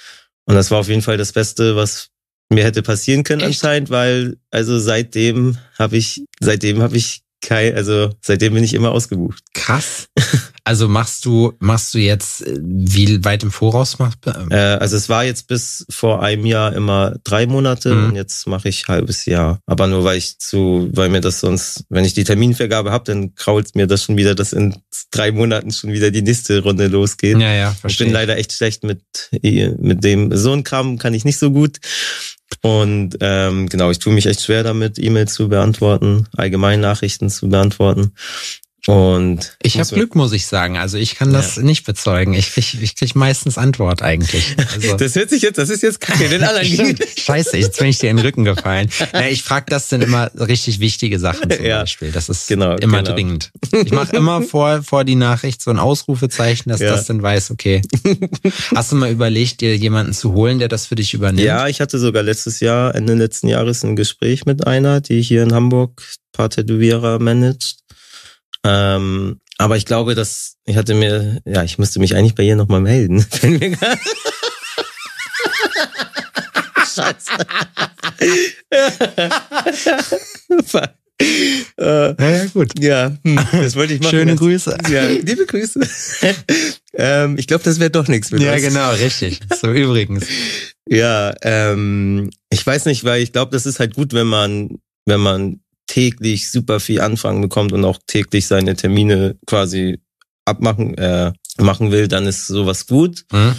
Und das war auf jeden Fall das Beste, was mir hätte passieren können Echt? anscheinend, weil also seitdem habe ich, seitdem habe ich kein, also seitdem bin ich immer ausgebucht. Krass. Also machst du, machst du jetzt, äh, wie weit im Voraus machst Äh, also es war jetzt bis vor einem Jahr immer drei Monate Mhm. und jetzt mache ich halbes Jahr. Aber nur weil ich zu, weil mir das sonst, wenn ich die Terminvergabe habe, dann krault mir das schon wieder, dass in drei Monaten schon wieder die nächste Runde losgeht. Ja, ja, ich verstehe. bin leider echt schlecht mit, mit dem, so ein Kram kann ich nicht so gut. Und ähm, genau, ich tue mich echt schwer damit, E-Mails zu beantworten, Allgemeinnachrichten zu beantworten. Und Ich habe Glück, muss ich sagen. Also ich kann das nicht bezeugen. Ich krieg, ich krieg meistens Antwort eigentlich. Also, Das hört sich jetzt, das ist jetzt kacke, den anderen. Scheiße, jetzt bin ich dir in den Rücken gefallen. Ja, ich frage das sind immer richtig wichtige Sachen zum Ja. Beispiel. Das ist Genau, immer genau. dringend. Ich mache immer vor, vor die Nachricht so ein Ausrufezeichen, dass Ja. das dann weiß, okay. Hast du mal überlegt, dir jemanden zu holen, der das für dich übernimmt? Ja, ich hatte sogar letztes Jahr, Ende letzten Jahres, ein Gespräch mit einer, die hier in Hamburg ein paar Tätowierer managt. Ähm, aber ich glaube, dass ich hatte mir, ja, ich müsste mich eigentlich bei ihr nochmal melden. Mir gar- Scheiße. äh, Ja, gut. ja, hm, das wollte ich machen. Schöne Grüße. Ja, liebe Grüße. ähm, ich glaube, das wäre doch nichts Ja, uns. genau, richtig. So übrigens. Ja, ähm, ich weiß nicht, weil ich glaube, das ist halt gut, wenn man, wenn man täglich super viel Anfragen bekommt und auch täglich seine Termine quasi abmachen, äh, machen will, dann ist sowas gut. Hm?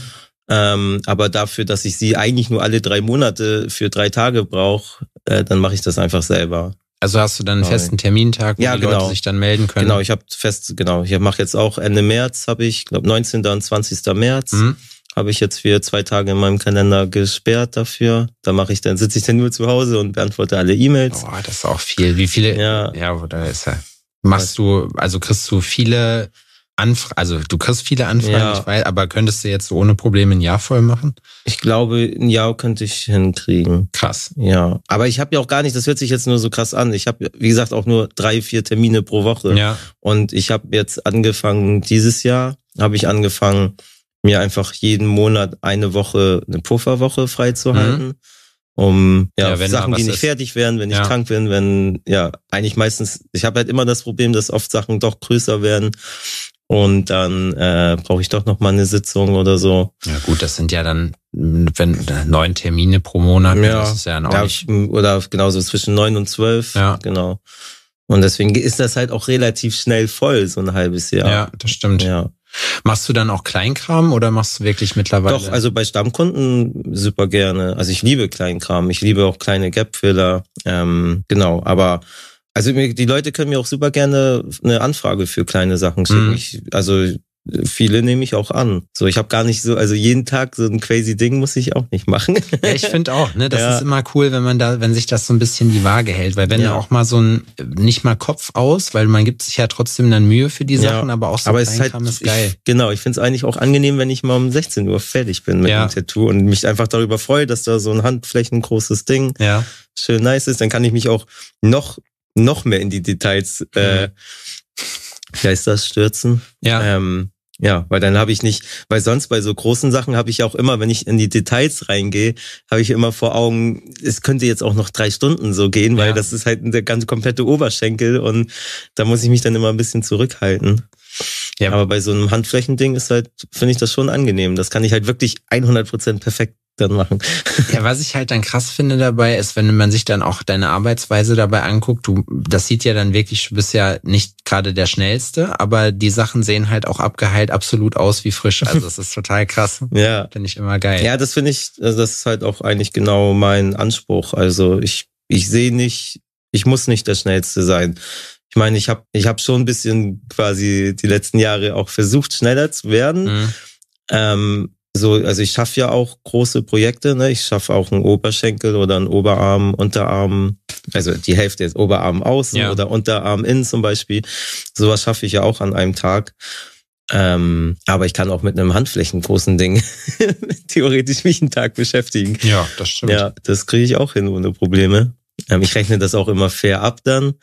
Ähm, aber dafür, dass ich sie eigentlich nur alle drei Monate für drei Tage brauche, äh, dann mache ich das einfach selber. Also hast du dann einen festen Termintag, wo Ja, die genau. Leute sich dann melden können? Genau, ich habe fest, genau, ich mache jetzt auch Ende März, habe ich, glaube 19. und 20. März. Hm? Habe ich jetzt für zwei Tage in meinem Kalender gesperrt dafür. Da mache ich dann, sitze ich dann nur zu Hause und beantworte alle E-Mails. Boah, das ist auch viel. Wie viele? Ja. Ja, oder ist ja. Machst du, also kriegst du viele Anfragen, also du kriegst viele Anfragen, Ja. ich weiß, aber könntest du jetzt so ohne Probleme ein Jahr voll machen? Ich glaube, ein Jahr könnte ich hinkriegen. Krass. Ja, aber ich habe ja auch gar nicht, das hört sich jetzt nur so krass an. Ich habe, wie gesagt, auch nur drei, vier Termine pro Woche. Ja. Und ich habe jetzt angefangen, dieses Jahr habe ich angefangen, mir einfach jeden Monat eine Woche, eine Pufferwoche freizuhalten. Um ja, Mhm. Ja, wenn Sachen, die nicht ist. fertig werden, wenn ich Ja. krank bin, wenn, ja, eigentlich meistens, ich habe halt immer das Problem, dass oft Sachen doch größer werden und dann äh, brauche ich doch noch mal eine Sitzung oder so. Ja gut, das sind ja dann wenn neun Termine pro Monat, Ja. das ist ja dann auch Ja, nicht. oder genauso zwischen neun und zwölf. Ja. Genau. Und deswegen ist das halt auch relativ schnell voll, so ein halbes Jahr. Ja, das stimmt. Ja. Machst du dann auch Kleinkram oder machst du wirklich mittlerweile? Doch, also bei Stammkunden super gerne. Also ich liebe Kleinkram, ich liebe auch kleine Gapfiller. Ähm, genau, aber also die Leute können mir auch super gerne eine Anfrage für kleine Sachen schicken. Mhm. Ich, also viele nehme ich auch an. So, ich habe gar nicht so, also jeden Tag so ein crazy Ding muss ich auch nicht machen. Ja, ich finde auch, ne, das Ja. ist immer cool, wenn man da, wenn sich das so ein bisschen die Waage hält, weil wenn Ja. du auch mal so ein, nicht mal Kopf aus, weil man gibt sich ja trotzdem dann Mühe für die Ja. Sachen, aber auch so Aber es ist halt, ist geil. Ich, genau, ich finde es eigentlich auch angenehm, wenn ich mal um 16 Uhr fertig bin mit Ja. dem Tattoo und mich einfach darüber freue, dass da so ein handflächengroßes Ding ja. schön nice ist. Dann kann ich mich auch noch, noch mehr in die Details, äh, wie heißt das, stürzen. Ja. Ähm, ja, weil dann habe ich nicht, weil sonst bei so großen Sachen habe ich auch immer, wenn ich in die Details reingehe, habe ich immer vor Augen, es könnte jetzt auch noch drei Stunden so gehen, weil Ja. das ist halt der ganze komplette Oberschenkel und da muss ich mich dann immer ein bisschen zurückhalten. Ja. Aber bei so einem Handflächending ist halt, finde ich das schon angenehm. Das kann ich halt wirklich 100% perfekt dann machen. Ja, was ich halt dann krass finde dabei, ist, wenn man sich dann auch deine Arbeitsweise dabei anguckt, du, das sieht ja dann wirklich, du bist ja nicht gerade der Schnellste, aber die Sachen sehen halt auch abgeheilt absolut aus wie frisch. Also es ist total krass. Ja. Finde ich immer geil. Ja, das finde ich, also das ist halt auch eigentlich genau mein Anspruch. Also ich, ich sehe nicht, ich muss nicht der Schnellste sein. Ich meine, ich habe ich hab schon ein bisschen quasi die letzten Jahre auch versucht, schneller zu werden. Mhm. Ähm, so, also ich schaffe ja auch große Projekte, ne? Ich schaffe auch einen Oberschenkel oder einen Oberarm, Unterarm, also die Hälfte ist Oberarm außen ja. oder Unterarm innen zum Beispiel. Sowas schaffe ich ja auch an einem Tag. Ähm, aber ich kann auch mit einem handflächengroßen Ding theoretisch mich einen Tag beschäftigen. Ja, das stimmt. Ja, das kriege ich auch hin ohne Probleme. Ähm, ich rechne das auch immer fair ab dann.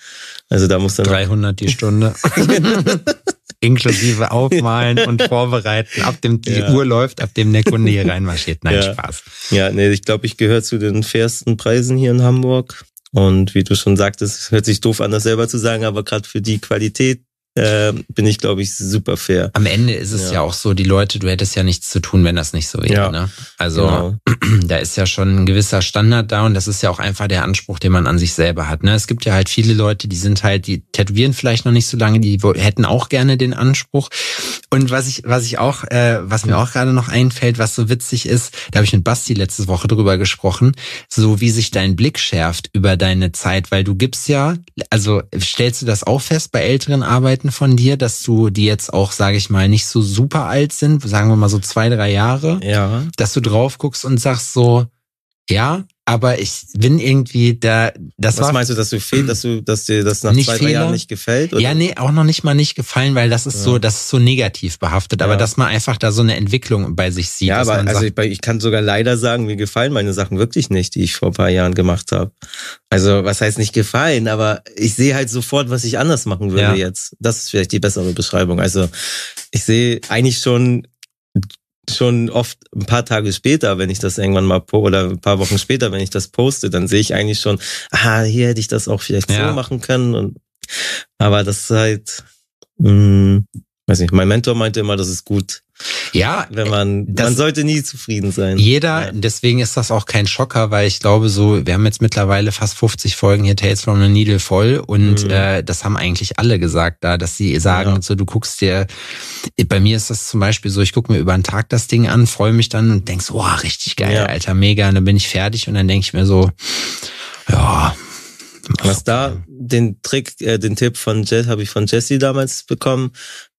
Also da muss dann 300 die Stunde. Inklusive Aufmalen und Vorbereiten. Ab dem die ja. Uhr läuft, ab dem der Kunde hier reinmarschiert. Nein, ja. Spaß. Ja, nee, ich glaube, ich gehöre zu den fairsten Preisen hier in Hamburg. Und wie du schon sagtest, hört sich doof an, das selber zu sagen, aber gerade für die Qualität, äh, bin ich, glaube ich, super fair. Am Ende ist es ja. ja. auch so, die Leute, du hättest ja nichts zu tun, wenn das nicht so wäre. Ja. Ne? Also genau. da ist ja schon ein gewisser Standard da und das ist ja auch einfach der Anspruch, den man an sich selber hat. Ne? Es gibt ja halt viele Leute, die sind halt, die tätowieren vielleicht noch nicht so lange, die hätten auch gerne den Anspruch. Und was ich, was ich auch, äh, was mir auch gerade noch einfällt, was so witzig ist, da habe ich mit Basti letzte Woche drüber gesprochen, so wie sich dein Blick schärft über deine Zeit, weil du gibst ja, also stellst du das auch fest bei älteren Arbeiten? Von dir, dass du die jetzt auch, sage ich mal, nicht so super alt sind, sagen wir mal so zwei, drei Jahre, ja. dass du drauf guckst und sagst so, ja, aber ich bin irgendwie da. Das Was war, meinst du, dass du fehl, dass du, dass dir das nach zwei, drei Jahren nicht gefällt? Oder? Ja, nee, auch noch nicht mal nicht gefallen, weil das ist ja. so, das ist so negativ behaftet. Aber ja. dass man einfach da so eine Entwicklung bei sich sieht. Ja, aber also sagt, ich, ich, kann sogar leider sagen, mir gefallen meine Sachen wirklich nicht, die ich vor ein paar Jahren gemacht habe. Also was heißt nicht gefallen, aber ich sehe halt sofort, was ich anders machen würde ja. jetzt. Das ist vielleicht die bessere Beschreibung. Also ich sehe eigentlich schon schon oft ein paar Tage später, wenn ich das irgendwann mal oder ein paar Wochen später, wenn ich das poste, dann sehe ich eigentlich schon, ah, hier hätte ich das auch vielleicht ja. so machen können. Und, aber das ist halt, mh, hm, weiß nicht, mein Mentor meinte immer, das ist gut, ja, wenn man, man sollte nie zufrieden sein. Jeder, ja. deswegen ist das auch kein Schocker, weil ich glaube so, wir haben jetzt mittlerweile fast 50 Folgen hier Tales from the Needle voll und mhm. äh, das haben eigentlich alle gesagt da, dass sie sagen, ja. so du guckst dir, bei mir ist das zum Beispiel so, ich gucke mir über einen Tag das Ding an, freue mich dann und denk so, oh, richtig geil, ja. Alter, mega, und dann bin ich fertig und dann denke ich mir so, ja, was da den Trick, äh, den Tipp von Jess habe ich von Jesse damals bekommen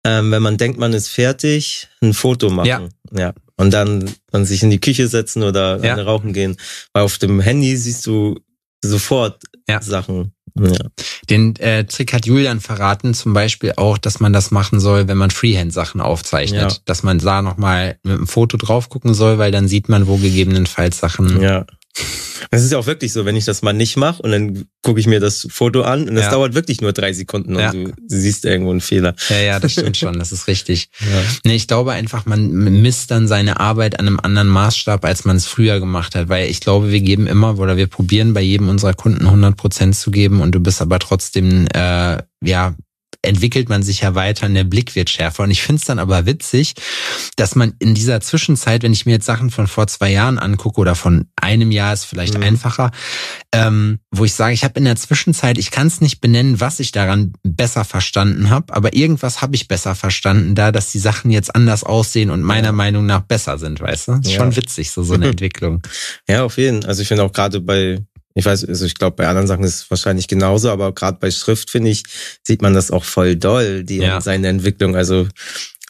ähm, wenn man denkt, man ist fertig, ein Foto machen. Ja. ja. Und dann, dann sich in die Küche setzen oder ja. rauchen gehen. Weil auf dem Handy siehst du sofort ja. Sachen. Ja. Den äh, Trick hat Julian verraten, zum Beispiel auch, dass man das machen soll, wenn man Freehand-Sachen aufzeichnet. Ja. Dass man da nochmal mit einem Foto drauf gucken soll, weil dann sieht man, wo gegebenenfalls Sachen ja. Es ist ja auch wirklich so, wenn ich das mal nicht mache und dann gucke ich mir das Foto an und das ja. dauert wirklich nur drei Sekunden und ja. du, siehst irgendwo einen Fehler. Ja, ja, das stimmt schon, das ist richtig. Ja. Nee, ich glaube einfach, man misst dann seine Arbeit an einem anderen Maßstab, als man es früher gemacht hat, weil ich glaube, wir geben immer oder wir probieren bei jedem unserer Kunden 100 Prozent zu geben und du bist aber trotzdem, äh, ja, entwickelt man sich ja weiter und der Blick wird schärfer. Und ich finde es dann aber witzig, dass man in dieser Zwischenzeit, wenn ich mir jetzt Sachen von vor zwei Jahren angucke oder von einem Jahr ist vielleicht mhm. einfacher, ähm, wo ich sage, ich habe in der Zwischenzeit, ich kann es nicht benennen, was ich daran besser verstanden habe, aber irgendwas habe ich besser verstanden, da dass die Sachen jetzt anders aussehen und meiner Meinung nach besser sind, weißt du? Ja. Schon witzig, so so eine Entwicklung. Ja, auf jeden Fall. Also ich finde auch gerade bei ich weiß, also ich glaube, bei anderen Sachen ist es wahrscheinlich genauso, aber gerade bei Schrift, finde ich, sieht man das auch voll doll, die ja. seine Entwicklung. Also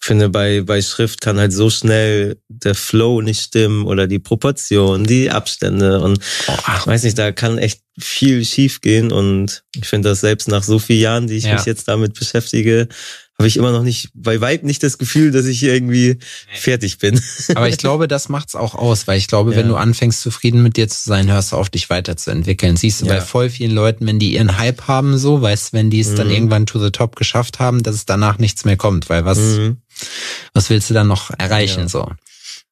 ich finde, bei, bei Schrift kann halt so schnell der Flow nicht stimmen oder die Proportion, die Abstände und oh, ich weiß nicht, da kann echt viel schief gehen und ich finde das selbst nach so vielen Jahren, die ich ja. mich jetzt damit beschäftige, habe ich immer noch nicht, bei weit nicht das Gefühl, dass ich irgendwie fertig bin. Aber ich glaube, das macht's auch aus, weil ich glaube, ja. wenn du anfängst, zufrieden mit dir zu sein, hörst du auf, dich weiterzuentwickeln. Siehst du ja. bei voll vielen Leuten, wenn die ihren Hype haben, so, weißt wenn die es mhm. dann irgendwann to the top geschafft haben, dass es danach nichts mehr kommt, weil was, mhm. was willst du dann noch erreichen, ja. so?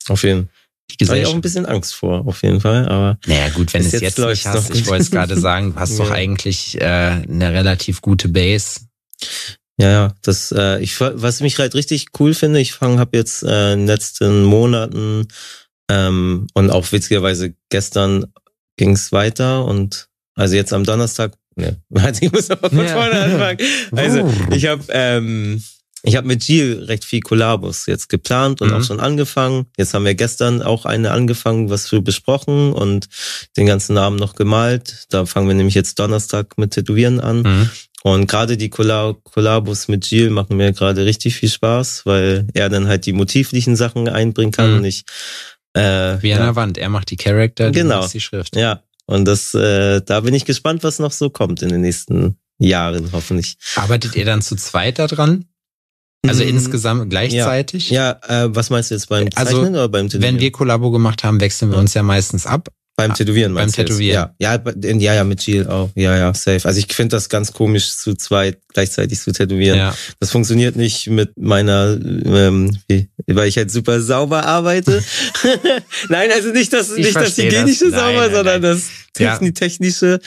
Auf jeden Fall. Die Habe ich auch ein bisschen Angst vor, auf jeden Fall. Aber naja, gut, wenn es jetzt, jetzt nicht hast, ich wollte es gerade sagen, du hast doch eigentlich äh, eine relativ gute Base. Ja, ja, das, äh, ich, was mich halt richtig cool finde, ich fange, habe jetzt äh, in den letzten Monaten ähm, und auch witzigerweise gestern ging's weiter und also jetzt am Donnerstag, ne, ich muss aber von ja. vorne anfangen. Also ich habe ähm, ich habe mit Gilles recht viel Kollabos jetzt geplant und Mhm. auch schon angefangen. Jetzt haben wir gestern auch eine angefangen, was wir besprochen und den ganzen Namen noch gemalt. Da fangen wir nämlich jetzt Donnerstag mit Tätowieren an. Mhm. Und gerade die Kolla- Kollabos mit Gilles machen mir gerade richtig viel Spaß, weil er dann halt die motivlichen Sachen einbringen kann Mhm. und ich äh, Wie an ja, der Wand. Er macht die Charakter, Genau. die Schrift. ja, und das, äh, da bin ich gespannt, was noch so kommt in den nächsten Jahren, hoffentlich. Arbeitet ihr dann zu zweit da dran? Also Mhm. insgesamt gleichzeitig? Ja, äh, was meinst du jetzt beim Also, Zeichnen oder beim Tätowieren? Wenn wir Kollabo gemacht haben, wechseln wir uns ja meistens ab. Beim Tätowieren beim meinst jetzt? Tätowieren. Ja, ja, ja, ja, mit Gilles auch. Ja, ja, safe. Also ich finde das ganz komisch, zu zweit gleichzeitig zu tätowieren. Ja. Das funktioniert nicht mit meiner, ähm, weil ich halt super sauber arbeite. nein, also nicht das, Ich nicht das das. hygienische Nein, sauber, nein, sondern nein. das technische.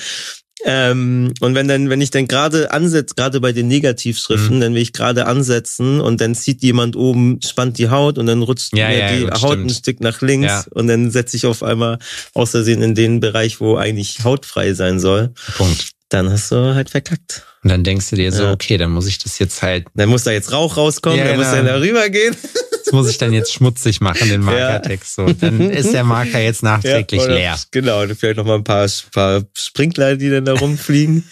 Ähm, und wenn dann, wenn ich dann gerade ansetze, gerade bei den Negativschriften, Mhm. dann will ich gerade ansetzen und dann zieht jemand oben, spannt die Haut und dann rutscht Ja, mir ja, die gut, Haut stimmt. ein Stück nach links Ja. und dann setze ich auf einmal aus Versehen in den Bereich, wo eigentlich hautfrei sein soll. Punkt. Dann hast du halt verkackt. Und dann denkst du dir so, Ja. okay, dann muss ich das jetzt halt, Dann muss da jetzt Rauch rauskommen, Ja, dann muss genau. er da rübergehen. das muss ich dann jetzt schmutzig machen, den Markertext. So, dann ist der Marker jetzt nachträglich oder- leer. Genau, und vielleicht noch mal ein paar, paar Sprinkler, die dann da rumfliegen.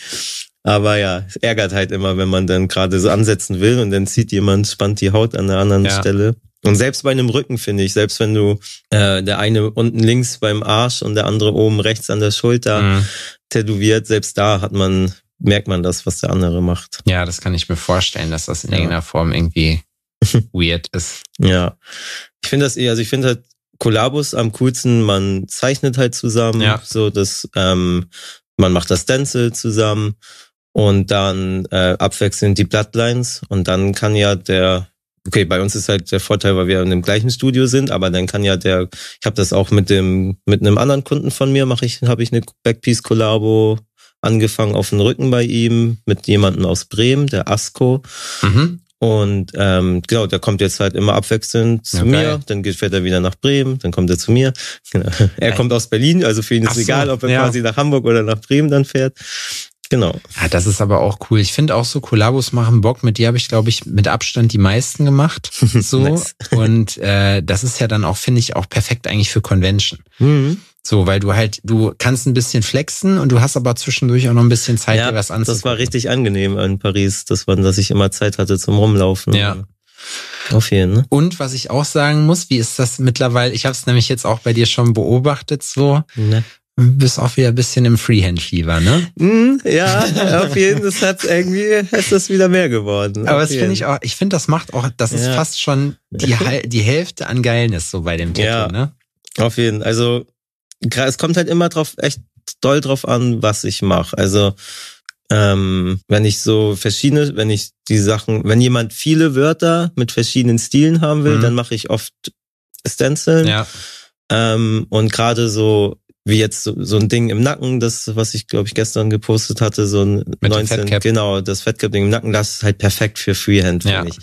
Aber ja, es ärgert halt immer, wenn man dann gerade so ansetzen will und dann zieht jemand, spannt die Haut an der anderen Ja. Stelle. Und selbst bei einem Rücken finde ich, selbst wenn du äh, der eine unten links beim Arsch und der andere oben rechts an der Schulter Mhm. Tätowiert, selbst da hat man, merkt man das, was der andere macht. Ja, das kann ich mir vorstellen, dass das in Ja. irgendeiner Form irgendwie weird ist. Ja. Ich finde das eher, also ich finde halt Kollabos am coolsten, man zeichnet halt zusammen, Ja. so dass ähm, man macht das Stencil zusammen und dann äh, abwechselnd die Bloodlines und dann kann ja der Okay, bei uns ist halt der Vorteil, weil wir in dem gleichen Studio sind, aber dann kann ja der, ich habe das auch mit dem mit einem anderen Kunden von mir mache ich, habe ich eine Backpiece Kollabo angefangen auf den Rücken bei ihm mit jemandem aus Bremen, der Asko. Mhm. Und ähm, genau, der kommt jetzt halt immer abwechselnd zu Ja, mir, dann geht- fährt er wieder nach Bremen, dann kommt er zu mir. Genau. Er kommt aus Berlin, also für ihn ist Ach so, egal, ob er ja. quasi nach Hamburg oder nach Bremen dann fährt. Genau. Ja, das ist aber auch cool. Ich finde auch so Kollabos machen Bock. Mit dir habe ich, glaube ich, mit Abstand die meisten gemacht. So. Nice. Und äh, das ist ja dann auch, finde ich, auch perfekt eigentlich für Convention. Mhm. So, weil du halt, du kannst ein bisschen flexen und du hast aber zwischendurch auch noch ein bisschen Zeit, Ja, dir was anzugucken. Das war richtig angenehm in Paris, das war, dass ich immer Zeit hatte zum Rumlaufen. Ja. Auf jeden, ne? Und was ich auch sagen muss, wie ist das mittlerweile? Ich habe es nämlich jetzt auch bei dir schon beobachtet, so. ne? Du bist auch wieder ein bisschen im Freehand-Fieber, ne? Mhm, ja, auf jeden, das hat irgendwie, ist das wieder mehr geworden. Aber das finde ich auch, ich finde, das macht auch, das ist Ja. fast schon die, die Hälfte an Geilness so bei dem Tattoo, Ja. ne? Auf jeden. Also gra- es kommt halt immer drauf, echt doll drauf an, was ich mache. Also ähm, wenn ich so verschiedene, wenn ich die Sachen, wenn jemand viele Wörter mit verschiedenen Stilen haben will, Mhm. dann mache ich oft Stenciln. Ja. Ähm, und gerade so wie jetzt so, so ein Ding im Nacken, das, was ich glaube ich gestern gepostet hatte, so ein Mit dem Fatcap. genau, das Fettcap-Ding im Nacken, das ist halt perfekt für Freehand, finde Ja. ich.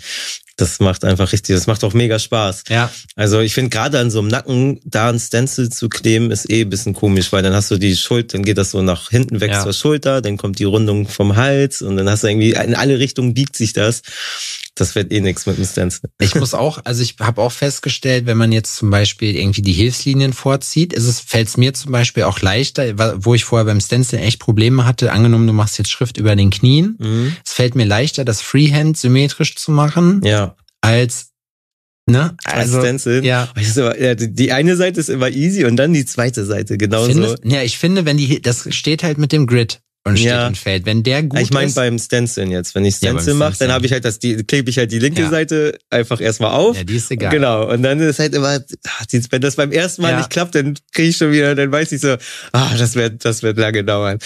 Das macht einfach richtig, das macht auch mega Spaß. Ja. Also ich finde gerade an so einem Nacken, da ein Stencil zu kleben, ist eh ein bisschen komisch, weil dann hast du die Schulter, dann geht das so nach hinten weg Ja. zur Schulter, dann kommt die Rundung vom Hals und dann hast du irgendwie, in alle Richtungen biegt sich das. Das wird eh nichts mit dem Stencil. Ich muss auch, also ich habe auch festgestellt, wenn man jetzt zum Beispiel irgendwie die Hilfslinien vorzieht, ist es, fällt es mir zum Beispiel auch leichter, wo ich vorher beim Stencil echt Probleme hatte, angenommen, du machst jetzt Schrift über den Knien. Es fällt mir leichter, das Freehand symmetrisch zu machen, Ja, als, ne? als Also, Stencil. ist aber, ja, die eine Seite ist immer easy und dann die zweite Seite, genauso. Findest, ja, ich finde, wenn die, das steht halt mit dem Grid und steht Ja. und fällt. Wenn der gut ich meine beim Stencil jetzt, wenn ich Ja, Stencil mache, Stencil. dann habe ich halt das, die klebe ich halt die linke Ja. Seite einfach erstmal auf. ja, die ist egal. Genau. Und dann ist halt immer, ah, wenn das beim ersten Mal Ja. nicht klappt, dann kriege ich schon wieder, dann weiß ich so, ah, das wird, das wird lange dauern.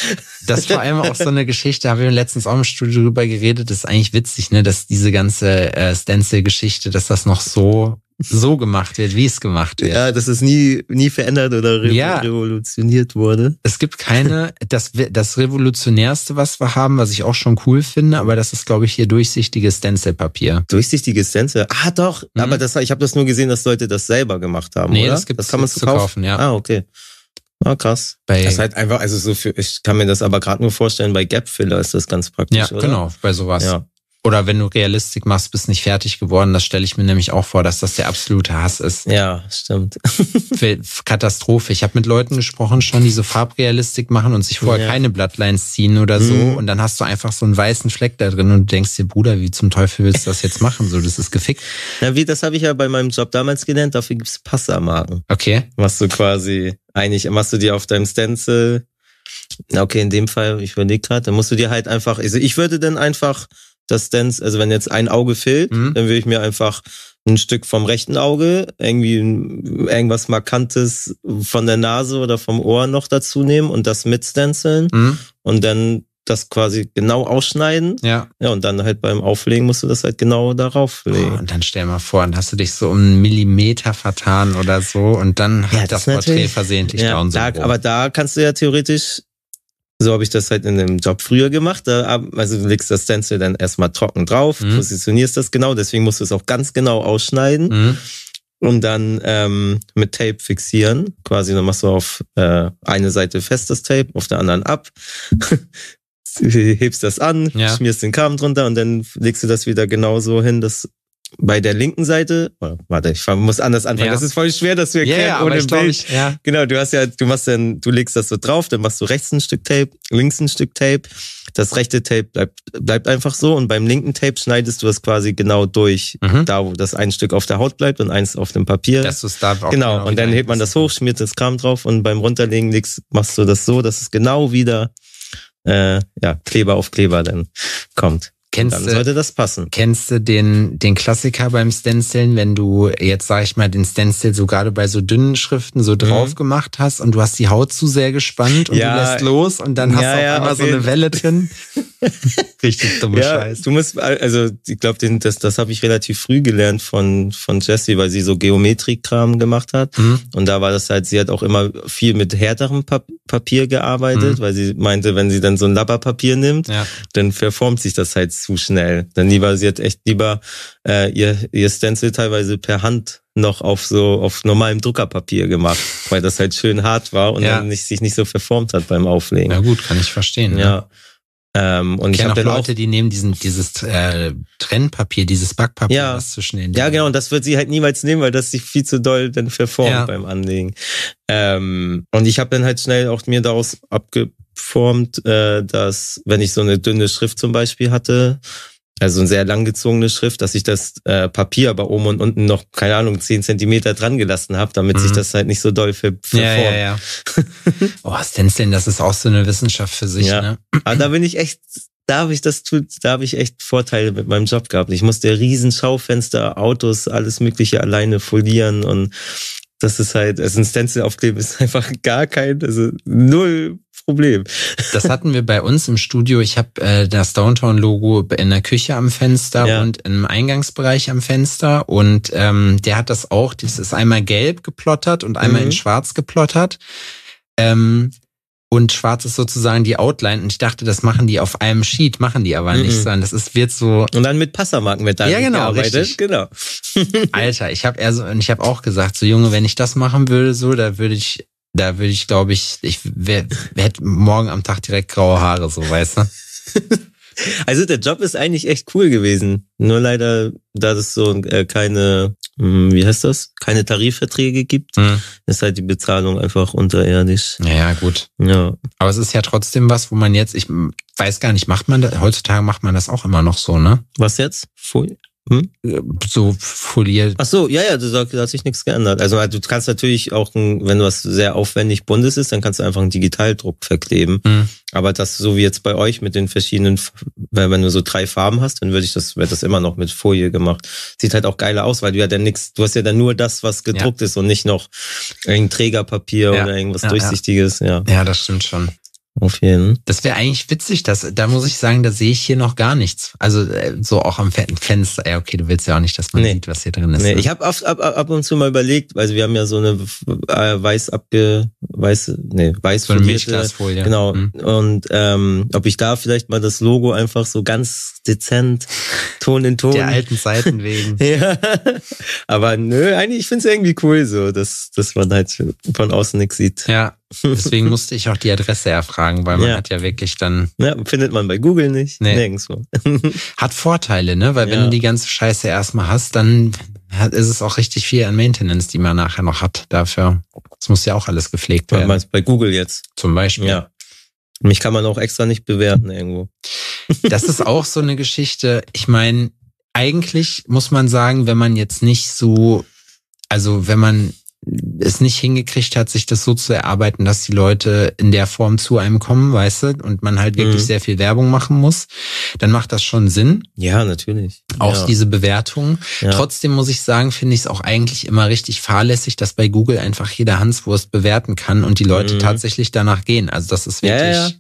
Das ist vor allem auch so eine Geschichte, haben wir letztens auch im Studio drüber geredet, das ist eigentlich witzig, ne, dass diese ganze äh, Stencil-Geschichte, dass das noch so, so gemacht wird, wie es gemacht wird. Ja, dass es nie, nie verändert oder re Ja. revolutioniert wurde. Es gibt keine, das, das Revolutionärste, was wir haben, was ich auch schon cool finde, aber das ist, glaube ich, hier durchsichtiges Stencil-Papier. Durchsichtige Stencil. Ah, doch. Mhm. Aber das, ich habe das nur gesehen, dass Leute das selber gemacht haben, Nee, oder? das gibt's kann man zu kaufen. kaufen, ja. Ah, okay. Ah, krass. Bei, Das ist halt einfach, also so für, ich kann mir das aber gerade nur vorstellen, bei Gap Filler ist das ganz praktisch, ja, oder? genau, bei sowas. Ja. Oder wenn du Realistik machst, bist nicht fertig geworden. Das stelle ich mir nämlich auch vor, dass das der absolute Hass ist. Ja, stimmt. Katastrophe. Ich habe mit Leuten gesprochen schon, die so Farbrealistik machen und sich vorher ja. keine Bloodlines ziehen oder so. Mhm. Und dann hast du einfach so einen weißen Fleck da drin und du denkst dir, Bruder, wie zum Teufel willst du das jetzt machen? So, das ist gefickt. Na, wie, das habe ich ja bei meinem Job damals gelernt. Dafür gibt's Passermarken. Okay. Machst du quasi, eigentlich machst du dir auf deinem Stencil Okay, in dem Fall, ich überlege gerade, dann musst du dir halt einfach, also ich würde dann einfach das Stance, also wenn jetzt ein Auge fehlt, mhm. dann würde ich mir einfach ein Stück vom rechten Auge, irgendwie irgendwas Markantes von der Nase oder vom Ohr noch dazu nehmen und das mitstenzeln mhm. und dann das quasi genau ausschneiden. Ja. Ja, und dann halt beim Auflegen musst du das halt genau darauf legen. Oh, und dann stell mal vor, dann hast du dich so um einen Millimeter vertan oder so und dann ja, hat das, das Porträt versehentlich ja, down so. Da, aber da kannst du ja theoretisch so habe ich das halt in dem Job früher gemacht. Also du legst das Stencil dann erstmal trocken drauf, mhm. positionierst das genau, deswegen musst du es auch ganz genau ausschneiden. Mhm. Und dann ähm, mit Tape fixieren. Quasi, dann machst du auf äh, eine Seite festes Tape, auf der anderen ab. hebst das an, ja. schmierst den Kram drunter und dann legst du das wieder genauso hin, dass bei der linken Seite, oh, warte, ich muss anders anfangen. Ja. Das ist voll schwer, das zu erklären yeah, ohne Bild. Ich, ja. Genau, du hast ja, du machst dann, du legst das so drauf, dann machst du rechts ein Stück Tape, links ein Stück Tape. Das rechte Tape bleibt, bleibt einfach so und beim linken Tape schneidest du das quasi genau durch, mhm. da wo das ein Stück auf der Haut bleibt und eins auf dem Papier. Dass du's da auch genau, genau und dann hebt man das hoch, schmiert das Kram drauf und beim Runterlegen legst, machst du das so, dass es genau wieder äh, ja, Kleber auf Kleber dann kommt. Kennst dann sollte das passen. Kennst du den, den Klassiker beim Stenciln, wenn du jetzt, sag ich mal, den Stencil so gerade bei so dünnen Schriften so drauf mhm. gemacht hast und du hast die Haut zu sehr gespannt und ja, du lässt los und dann hast ja, du auf ja, einmal so eine Welle drin. Richtig dumme ja, Scheiß. Du musst, also ich glaube, das, das habe ich relativ früh gelernt von, von Jessie, weil sie so Geometriekram gemacht hat. Mhm. Und da war das halt, sie hat auch immer viel mit härterem Papier gearbeitet, mhm. weil sie meinte, wenn sie dann so ein Labberpapier nimmt, ja. dann verformt sich das halt zu schnell. Dann lieber, sie hat echt lieber äh, ihr, ihr Stencil teilweise per Hand noch auf so auf normalem Druckerpapier gemacht, weil das halt schön hart war und ja. dann nicht, sich nicht so verformt hat beim Auflegen. Na gut, kann ich verstehen. Ja. ja. Ähm, und ich, ich habe dann Leute, auch, die nehmen diesen dieses äh, Trennpapier, dieses Backpapier, ja, was zwischen den. Ja, genau. Und das wird sie halt niemals nehmen, weil das sich viel zu doll dann verformt ja. beim Anlegen. Ähm, und ich habe dann halt schnell auch mir daraus abgeformt, äh, dass wenn ich so eine dünne Schrift zum Beispiel hatte, also eine sehr langgezogene Schrift, dass ich das äh, Papier aber oben und unten noch, keine Ahnung, zehn Zentimeter dran gelassen habe, damit mhm. sich das halt nicht so doll ver verformt. Ja, ja, ja. oh, Stenciln, das ist auch so eine Wissenschaft für sich. Ja. Ne? Aber da bin ich echt, da habe ich das tut, da habe ich echt Vorteile mit meinem Job gehabt. Ich musste riesen Schaufenster, Autos, alles Mögliche alleine folieren und das ist halt, also ein Stencil aufkleben ist einfach gar kein, also null Problem. Das hatten wir bei uns im Studio. Ich habe äh, das Downtown-Logo in der Küche am Fenster ja. und im Eingangsbereich am Fenster. Und ähm, der hat das auch. Das ist einmal gelb geplottert und einmal mhm. in schwarz geplottert. Ähm, und schwarz ist sozusagen die Outline. Und ich dachte, das machen die auf einem Sheet, machen die aber mhm. nicht, sondern das ist wird so. Und dann mit Passermarken mit Ja, genau, richtig. Genau. Alter, ich habe eher so, und ich habe auch gesagt, so Junge, wenn ich das machen würde, so, da würde ich da würde ich, glaube ich, ich hätte morgen am Tag direkt graue Haare, so weißt du. Also der Job ist eigentlich echt cool gewesen. Nur leider, da es so äh, keine, hm, wie heißt das, keine Tarifverträge gibt, hm. ist halt die Bezahlung einfach unterirdisch. Ja, gut. Ja. Aber es ist ja trotzdem was, wo man jetzt, ich weiß gar nicht, macht man das, heutzutage macht man das auch immer noch so, ne? Was jetzt? Hm? So foliert. Ach so, ja, ja, da hat sich nichts geändert. Also du kannst natürlich auch, wenn du was sehr aufwendig buntes ist, dann kannst du einfach einen Digitaldruck verkleben. Hm. Aber das so wie jetzt bei euch mit den verschiedenen, wenn du so drei Farben hast, dann würde ich das, wird das immer noch mit Folie gemacht. Sieht halt auch geiler aus, weil du ja dann nichts, du hast ja dann nur das, was gedruckt ja. ist und nicht noch irgendein Trägerpapier ja. oder irgendwas ja, Durchsichtiges. Ja. ja, das stimmt schon. Auf jeden. Das wäre eigentlich witzig, dass, da muss ich sagen, da sehe ich hier noch gar nichts. Also äh, so auch am Fenster. Ja, okay, du willst ja auch nicht, dass man nee. sieht, was hier drin ist. Nee, ne? ich habe ab, ab, ab und zu mal überlegt, also wir haben ja so eine äh, weiß abge, weiß, nee, weiß so eine Milchglasfolie. Genau. Mhm. Und ähm, ob ich da vielleicht mal das Logo einfach so ganz dezent, Ton in Ton. Der alten Zeiten wegen. ja. Aber nö, eigentlich, ich finde es irgendwie cool so, dass, dass man halt von außen nichts sieht. Ja. Deswegen musste ich auch die Adresse erfragen, weil man Ja. hat ja wirklich dann, Ja, findet man bei Google nicht. Nee. Nirgendwo. hat Vorteile, ne? Weil wenn Ja. du die ganze Scheiße erstmal hast, dann ist es auch richtig viel an Maintenance, die man nachher noch hat dafür. Das muss ja auch alles gepflegt werden. bei Google jetzt. Zum Beispiel. Ja. Mich kann man auch extra nicht bewerten irgendwo. Das ist auch so eine Geschichte. Ich meine, eigentlich muss man sagen, wenn man jetzt nicht so, also wenn man es nicht hingekriegt hat, sich das so zu erarbeiten, dass die Leute in der Form zu einem kommen, weißt du, und man halt wirklich Mhm. sehr viel Werbung machen muss, dann macht das schon Sinn. Ja, natürlich. Auch ja. diese Bewertungen. Ja. Trotzdem muss ich sagen, finde ich es auch eigentlich immer richtig fahrlässig, dass bei Google einfach jeder Hanswurst bewerten kann und die Leute Mhm. tatsächlich danach gehen. Also das ist wirklich ja,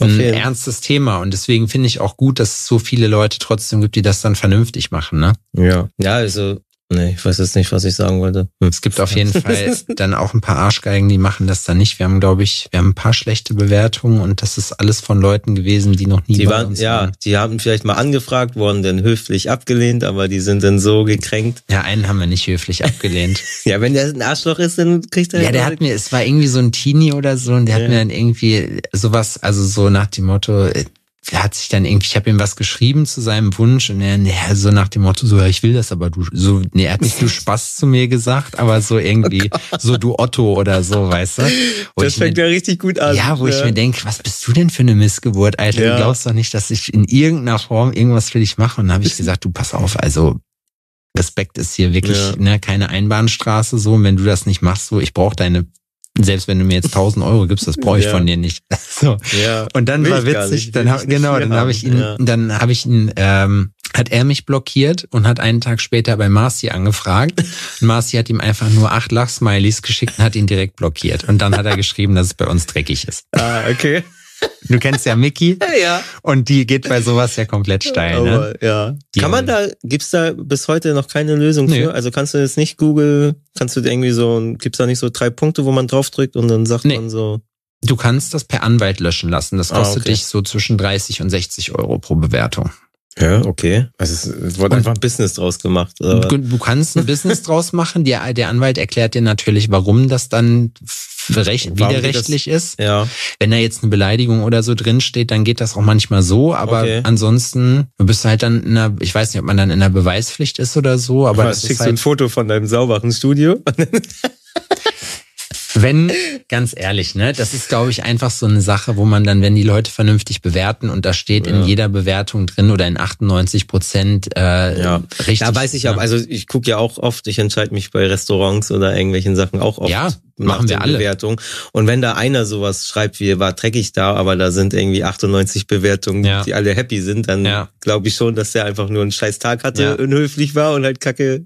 ein ernstes Thema und deswegen finde ich auch gut, dass es so viele Leute trotzdem gibt, die das dann vernünftig machen. Ne? Ja. Ja, also, nee, ich weiß jetzt nicht, was ich sagen wollte. Hm. Es gibt auf jeden Fall dann auch ein paar Arschgeigen, die machen das dann nicht. Wir haben, glaube ich, wir haben ein paar schlechte Bewertungen und das ist alles von Leuten gewesen, die noch nie Die waren, ja, waren. die haben vielleicht mal angefragt, wurden dann höflich abgelehnt, aber die sind dann so gekränkt. Ja, einen haben wir nicht höflich abgelehnt. Ja, wenn der ein Arschloch ist, dann kriegt er. Ja, der hat mir, es war irgendwie so ein Teenie oder so und der hat Ja. mir dann irgendwie sowas, also so nach dem Motto, äh, hat sich dann irgendwie, ich habe ihm was geschrieben zu seinem Wunsch und er, ja, so nach dem Motto, so, ja, ich will das, aber du, so, nee, er hat nicht du Spaß zu mir gesagt, aber so irgendwie, so du Otto oder so, weißt du? Wo Oh das ich mir- fängt ja richtig gut an. ja, wo ich mir denke, was bist du denn für eine Missgeburt, Alter? Ja. Du glaubst doch nicht, dass ich in irgendeiner Form irgendwas für dich mache. Und dann habe ich gesagt, du pass auf, also Respekt ist hier wirklich Ja. ne, keine Einbahnstraße so. Und wenn du das nicht machst, so, ich brauche deine, selbst wenn du mir jetzt 1000 Euro gibst, das brauche ich Ja. von dir nicht. So. Ja. Und dann war witzig, nicht, dann hab, genau, dann habe ich ihn, ja. dann habe ich ihn, ähm, hat er mich blockiert und hat einen Tag später bei Marci angefragt. Und Marci hat ihm einfach nur acht Lachsmileys geschickt und hat ihn direkt blockiert. Und dann hat er geschrieben, dass es bei uns dreckig ist. Ah, okay. Du kennst ja Mickey Ja. und die geht bei sowas ja komplett steil, ne? Aber, ja. Die Kann man da, gibt's da bis heute noch keine Lösung Nee. für? Also kannst du jetzt nicht Google, kannst du irgendwie so, gibt's da nicht so drei Punkte, wo man draufdrückt und dann sagt Nee. man so, Du kannst das per Anwalt löschen lassen. Das Ah, kostet okay. dich so zwischen 30 und 60 Euro pro Bewertung. Ja, okay. Also es, wurde Und- einfach ein Business draus gemacht. Du, du kannst ein Business draus machen. Der, der Anwalt erklärt dir natürlich, warum das dann recht, Warum widerrechtlich ist. Ja. Wenn da jetzt eine Beleidigung oder so drin steht, dann geht das auch manchmal so. Aber Okay. ansonsten, du bist halt dann in einer, ich weiß nicht, ob man dann in einer Beweispflicht ist oder so, aber Aber das ist schickst du ein halt, Foto von deinem sauberen Studio? wenn, ganz ehrlich, ne, das ist, glaube ich, einfach so eine Sache, wo man dann, wenn die Leute vernünftig bewerten und da steht in Ja. jeder Bewertung drin oder in 98 Prozent äh, Ja. richtig. Da weiß ich ja, ne? also ich gucke ja auch oft, ich entscheide mich bei Restaurants oder irgendwelchen Sachen auch oft Ja, machen wir alle. Bewertungen. Und wenn da einer sowas schreibt, wie war dreckig da, aber da sind irgendwie 98 Bewertungen, Ja. die alle happy sind, dann Ja. glaube ich schon, dass der einfach nur einen scheiß Tag hatte, Ja. unhöflich war und halt Kacke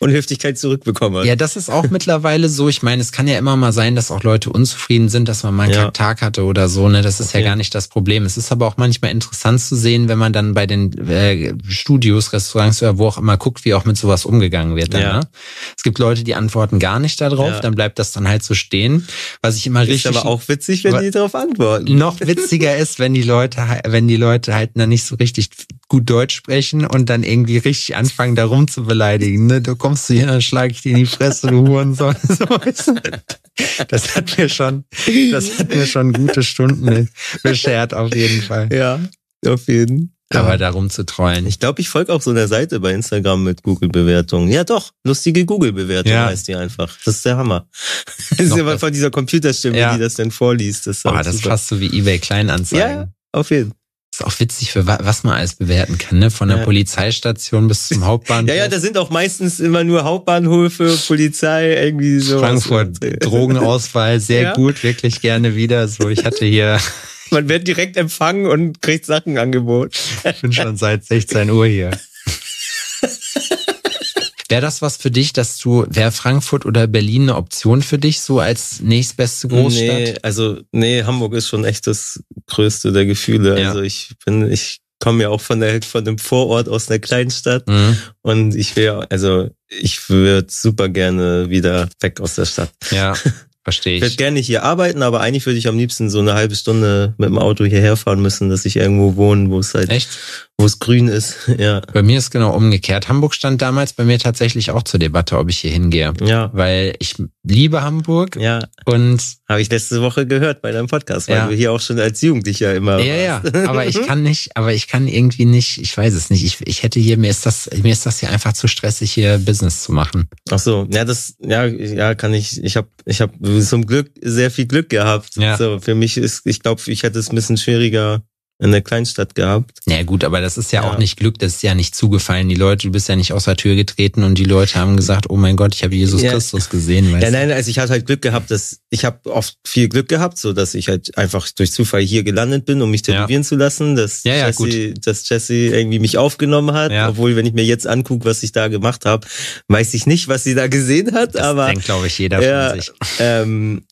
Unhöflichkeit zurückbekommen hat. Ja, das ist auch mittlerweile so. Ich meine, es kann ja immer mal sein, dass auch Leute unzufrieden sind, dass man mal einen Ja. Tag hatte oder so. Ne, das ist ja Okay. gar nicht das Problem. Es ist aber auch manchmal interessant zu sehen, wenn man dann bei den äh, Studios, Restaurants oder wo auch immer guckt, wie auch mit sowas umgegangen wird. Dann, Ja. ne? Es gibt Leute, die antworten gar nicht darauf. Ja. Dann bleibt das dann halt so stehen. Was ich immer ist richtig aber auch witzig, wenn die darauf antworten. noch witziger ist, wenn die Leute, wenn die Leute halt dann nicht so richtig gut Deutsch sprechen und dann irgendwie richtig anfangen, da rum zu beleidigen. Ne? Du kommst hier, dann schlage ich dir in die Fresse, du Hurensohn. Du? das hat mir schon, das hat mir schon gute Stunden beschert, auf jeden Fall. Ja, auf jeden. Aber da rumzutrollen. Ich glaube, ich folge auch so einer Seite bei Instagram mit Google-Bewertungen. Ja, doch. Lustige Google-Bewertung Ja. heißt die einfach. Das ist der Hammer. Das ist ja von dieser Computerstimme, Ja. die das dann vorliest. Das ist, Boah, das ist fast so wie eBay Kleinanzeigen. Ja, auf jeden Fall. Ist auch witzig, für wa was man alles bewerten kann, ne? Von der Ja. Polizeistation bis zum Hauptbahnhof. Ja, ja, da sind auch meistens immer nur Hauptbahnhöfe, Polizei, irgendwie so. Frankfurt, Drogenauswahl, sehr Ja. gut, wirklich gerne wieder. So, ich hatte hier Man wird direkt empfangen und kriegt Sachen angeboten. Ich bin schon seit 16 Uhr hier. Wäre das was für dich, dass du, wäre Frankfurt oder Berlin eine Option für dich, so als nächstbeste Großstadt? Nee, also, nee, Hamburg ist schon echt das größte der Gefühle. Ja. Also ich bin, ich komme ja auch von der, von dem Vorort aus einer Kleinstadt. Mhm. Und ich wäre, also ich würde super gerne wieder weg aus der Stadt. Ja, verstehe Ich würde ich. gerne hier arbeiten, aber eigentlich würde ich am liebsten so eine halbe Stunde mit dem Auto hierher fahren müssen, dass ich irgendwo wohne, wo es halt, Echt? Wo es grün ist. Ja. Bei mir ist genau umgekehrt. Hamburg stand damals bei mir tatsächlich auch zur Debatte, ob ich hier hingehe. Ja. Weil ich liebe Hamburg Ja. und Habe ich letzte Woche gehört bei deinem Podcast, weil Ja. du hier auch schon als Jugendlicher immer. ja, ja, warst. aber ich kann nicht, aber ich kann irgendwie nicht, ich weiß es nicht. Ich, ich hätte hier, mir ist das, mir ist das hier einfach zu stressig, hier Business zu machen. Ach so, ja, das, ja, ja, kann ich. Ich habe, ich habe zum Glück sehr viel Glück gehabt. Ja. So, für mich ist, ich glaube, ich hätte es ein bisschen schwieriger in der Kleinstadt gehabt. Ja gut, aber das ist ja, Ja. auch nicht Glück, das ist ja nicht zugefallen. Die Leute, du bist ja nicht aus der Tür getreten und die Leute haben gesagt, oh mein Gott, ich habe Jesus Ja. Christus gesehen. Weißt Ja, nein, also ich hatte halt Glück gehabt, dass ich habe oft viel Glück gehabt, so dass ich halt einfach durch Zufall hier gelandet bin, um mich tätowieren zu lassen, dass Jesse, dass Jesse irgendwie mich aufgenommen hat, obwohl wenn ich mir jetzt angucke, was ich da gemacht habe, weiß ich nicht, was sie da gesehen hat, das aber denkt, glaube ich, jeder von sich. ähm,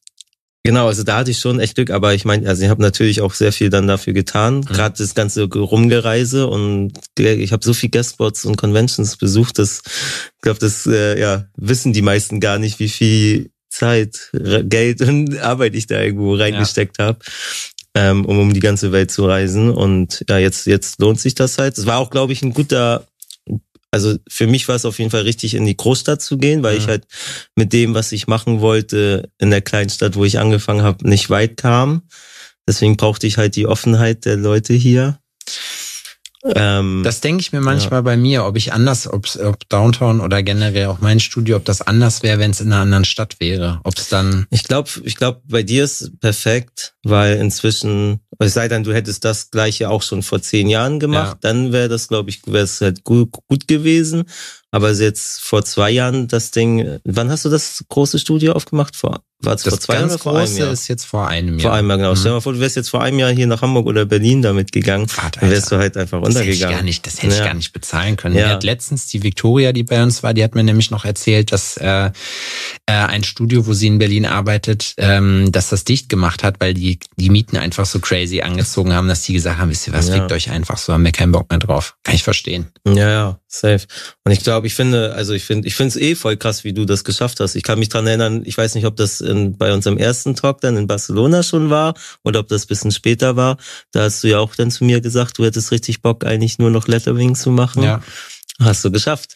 Genau, also da hatte ich schon echt Glück, aber ich meine, also ich habe natürlich auch sehr viel dann dafür getan, Mhm. gerade das ganze Rumgereise und ich habe so viel Guestspots und Conventions besucht, dass ich glaube, das äh, ja wissen die meisten gar nicht, wie viel Zeit, Geld und Arbeit ich da irgendwo reingesteckt habe, ähm, um um die ganze Welt zu reisen und ja, jetzt jetzt lohnt sich das halt. Es war auch, glaube ich, ein guter also für mich war es auf jeden Fall richtig, in die Großstadt zu gehen, weil Mhm. ich halt mit dem, was ich machen wollte, in der Kleinstadt, wo ich angefangen habe, nicht weit kam. Deswegen brauchte ich halt die Offenheit der Leute hier. Ähm, Das denke ich mir manchmal bei mir, ob ich anders, ob, ob Downtown oder generell auch mein Studio, ob das anders wäre, wenn es in einer anderen Stadt wäre. Ob es dann, ich glaube, ich glaube, bei dir ist perfekt, weil inzwischen, es sei denn, du hättest das gleiche auch schon vor zehn Jahren gemacht, Ja. dann wäre das, glaube ich, wäre es halt gut, gut gewesen. Aber jetzt vor zwei Jahren das Ding, wann hast du das große Studio aufgemacht? Vor, war es vor zwei Jahren oder vor einem Jahr? ist jetzt vor einem Jahr. Vor einem Jahr, genau. Mhm. Stell dir mal vor, du wärst jetzt vor einem Jahr hier nach Hamburg oder Berlin damit gegangen. Warte, Dann wärst Alter. du halt einfach Das hätte ich gar nicht, das hätte ich Ja. gar nicht bezahlen können. Ja. Mir hat letztens die Victoria, die bei uns war, die hat mir nämlich noch erzählt, dass äh, äh, ein Studio, wo sie in Berlin arbeitet, ähm, dass das dicht gemacht hat, weil die die Mieten einfach so crazy angezogen haben, dass die gesagt haben, wisst ihr was, Ja. fickt euch einfach so, haben wir keinen Bock mehr drauf. Kann ich verstehen. Ja, ja, safe. Und ich glaube, ich finde, also ich finde, ich finde es eh voll krass, wie du das geschafft hast. Ich kann mich dran erinnern, ich weiß nicht, ob das in, bei unserem ersten Talk dann in Barcelona schon war oder ob das bisschen später war. Da hast du ja auch dann zu mir gesagt, du hättest richtig Bock, eigentlich nur noch Lettering zu machen. Ja. Hast du geschafft.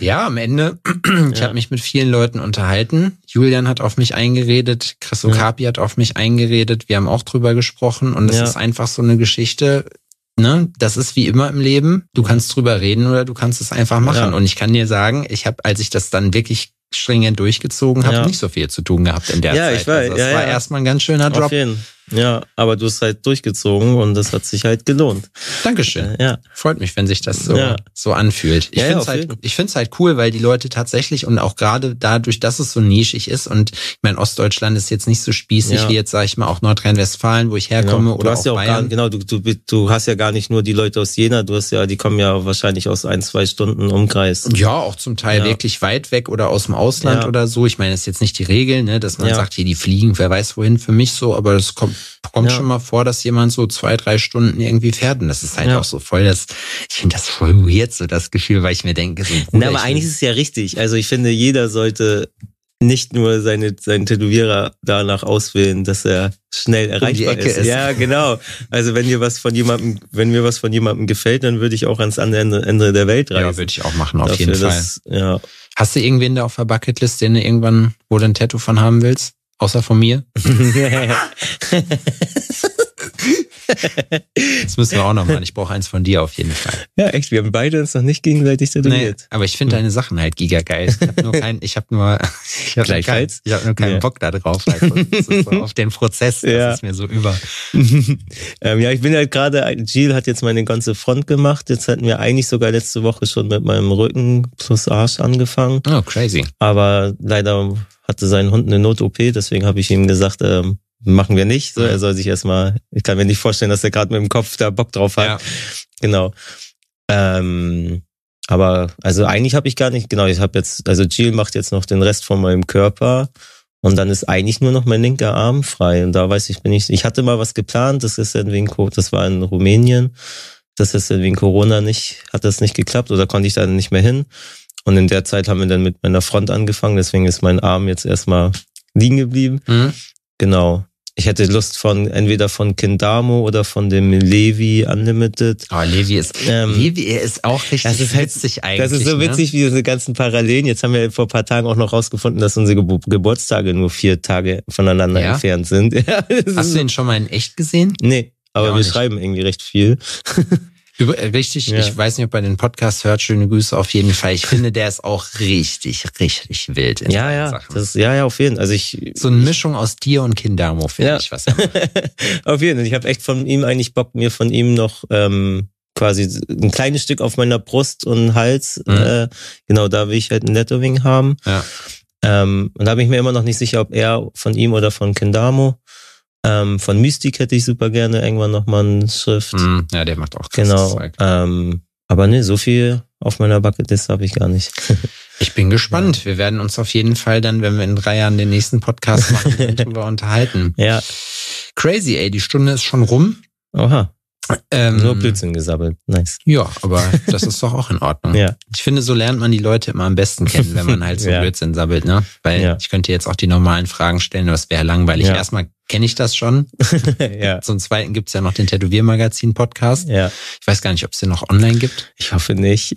Ja, am Ende, ich Ja. habe mich mit vielen Leuten unterhalten. Julian hat auf mich eingeredet, Chris Ja. Okapi hat auf mich eingeredet, wir haben auch drüber gesprochen und es Ja. ist einfach so eine Geschichte, ne, das ist wie immer im Leben, du kannst drüber reden oder du kannst es einfach machen. Ja. Und ich kann dir sagen, ich habe, als ich das dann wirklich stringent durchgezogen habe, Ja. nicht so viel zu tun gehabt in der Ja, Zeit. ich weiß, Also es ja, war erstmal ein ganz schöner Auf Drop. jeden Ja, aber du hast halt durchgezogen und das hat sich halt gelohnt. Dankeschön. Ja. Freut mich, wenn sich das so, Ja. so anfühlt. Ich Ja, ja, finde es auf halt, ich find's halt cool, weil die Leute tatsächlich und auch gerade dadurch, dass es so nischig ist und ich meine, Ostdeutschland ist jetzt nicht so spießig Ja. wie jetzt, sage ich mal, auch Nordrhein-Westfalen, wo ich herkomme Genau. Du oder hast auch ja auch gar, Bayern. genau, du, du, du hast ja gar nicht nur die Leute aus Jena, du hast ja, die kommen ja wahrscheinlich aus ein, zwei Stunden Umkreis. Ja, auch zum Teil Ja. wirklich weit weg oder aus dem Ausland Ja. oder so. Ich meine, das ist jetzt nicht die Regel, ne, dass man Ja. sagt, hier die fliegen, wer weiß wohin für mich so, aber das kommt, kommt Ja. schon mal vor, dass jemand so zwei, drei Stunden irgendwie fährt. Und das ist halt Ja. auch so voll das, ich finde das voll weird, so das Gefühl, weil ich mir denke, so, Bruder, Na, aber eigentlich ist es ja richtig. Also ich finde, jeder sollte nicht nur seine, seinen Tätowierer danach auswählen, dass er schnell erreichbar Ecke ist. ist. Ja, genau. Also wenn dir was von jemandem, wenn mir was von jemandem gefällt, dann würde ich auch ans andere Ende, der Welt reisen. ja, würde ich auch machen, auf Dafür, jeden Fall. dass- ja. Hast du irgendwen da auf der Bucketlist, den du irgendwann, wo du ein Tattoo von haben willst? Außer von mir? Das müssen wir auch noch machen. Ich brauche eins von dir auf jeden Fall. ja, echt. Wir haben beide uns noch nicht gegenseitig Nee, tätowiert. aber ich finde deine Sachen halt giga geil. Ich habe nur kein, ich habe nur, ich habe kein, ich hab nur keinen Ja. Bock da drauf. Ist so auf den Prozess. Das Ja. ist mir so über. ähm, ja, ich bin halt gerade, Jill hat jetzt meine ganze Front gemacht. Jetzt hatten wir eigentlich sogar letzte Woche schon mit meinem Rücken plus Arsch angefangen. Oh, crazy. Aber leider hatte sein Hund eine Not-OP, deswegen habe ich ihm gesagt, ähm, machen wir nicht. So, er soll sich erstmal, ich kann mir nicht vorstellen, dass er gerade mit dem Kopf da Bock drauf hat. Ja. Genau. Ähm, aber also eigentlich habe ich gar nicht, genau, ich habe jetzt, also Jill macht jetzt noch den Rest von meinem Körper und dann ist eigentlich nur noch mein linker Arm frei. Und da weiß ich, bin ich, ich hatte mal was geplant, das ist dann wegen, das war in Rumänien, das ist dann wegen Corona nicht, hat das nicht geklappt oder konnte ich dann nicht mehr hin. Und in der Zeit haben wir dann mit meiner Front angefangen, deswegen ist mein Arm jetzt erstmal liegen geblieben. Mhm. Genau. ich hätte Lust von entweder von Kindamo oder von dem Levi Unlimited. Oh, Levi ist, ähm, Levi ist auch richtig das ist halt, witzig eigentlich. Das ist so ne? witzig wie diese ganzen Parallelen. Jetzt haben wir vor ein paar Tagen auch noch rausgefunden, dass unsere Ge Geburtstage nur vier Tage voneinander ja? entfernt sind. Hast du ihn schon mal in echt gesehen? Nee, aber ja, wir nicht. schreiben irgendwie recht viel. Über, äh, richtig, ja. ich weiß nicht, ob er den Podcast hört, schöne Grüße auf jeden Fall. Ich finde, der ist auch richtig, richtig wild. In ja, ja, Sachen. das ist, ja, ja, auf jeden Fall. Also ich, so eine Mischung aus dir und Kindamo, finde ja. ich, was er Auf jeden Fall. Ich habe echt von ihm eigentlich Bock, mir von ihm noch ähm, quasi ein kleines Stück auf meiner Brust und Hals. Mhm. Äh, genau, da will ich halt ein Lettering haben. Ja. Ähm, und da bin ich mir immer noch nicht sicher, ob er von ihm oder von Kendamo. Ähm, von Mystik hätte ich super gerne irgendwann nochmal eine Schrift. Mm, ja, der macht auch Genau. Zeug. Ähm, aber ne, so viel auf meiner Bucketlist habe ich gar nicht. Ich bin gespannt. Ja. Wir werden uns auf jeden Fall dann, wenn wir in drei Jahren den nächsten Podcast machen, darüber unterhalten. Ja. Crazy, ey, die Stunde ist schon rum. Oha. Ähm, Nur Blödsinn gesabbelt. Nice. Ja, aber das ist doch auch in Ordnung. ja. Ich finde, so lernt man die Leute immer am besten kennen, wenn man halt so ja. Blödsinn sabbelt, ne? Weil ja. ich könnte jetzt auch die normalen Fragen stellen, aber es wäre langweilig. Ja. Erstmal kenne ich das schon. ja. Zum Zweiten gibt's ja noch den Tätowiermagazin-Podcast. Ja. Ich weiß gar nicht, ob es den noch online gibt. Ich hoffe nicht.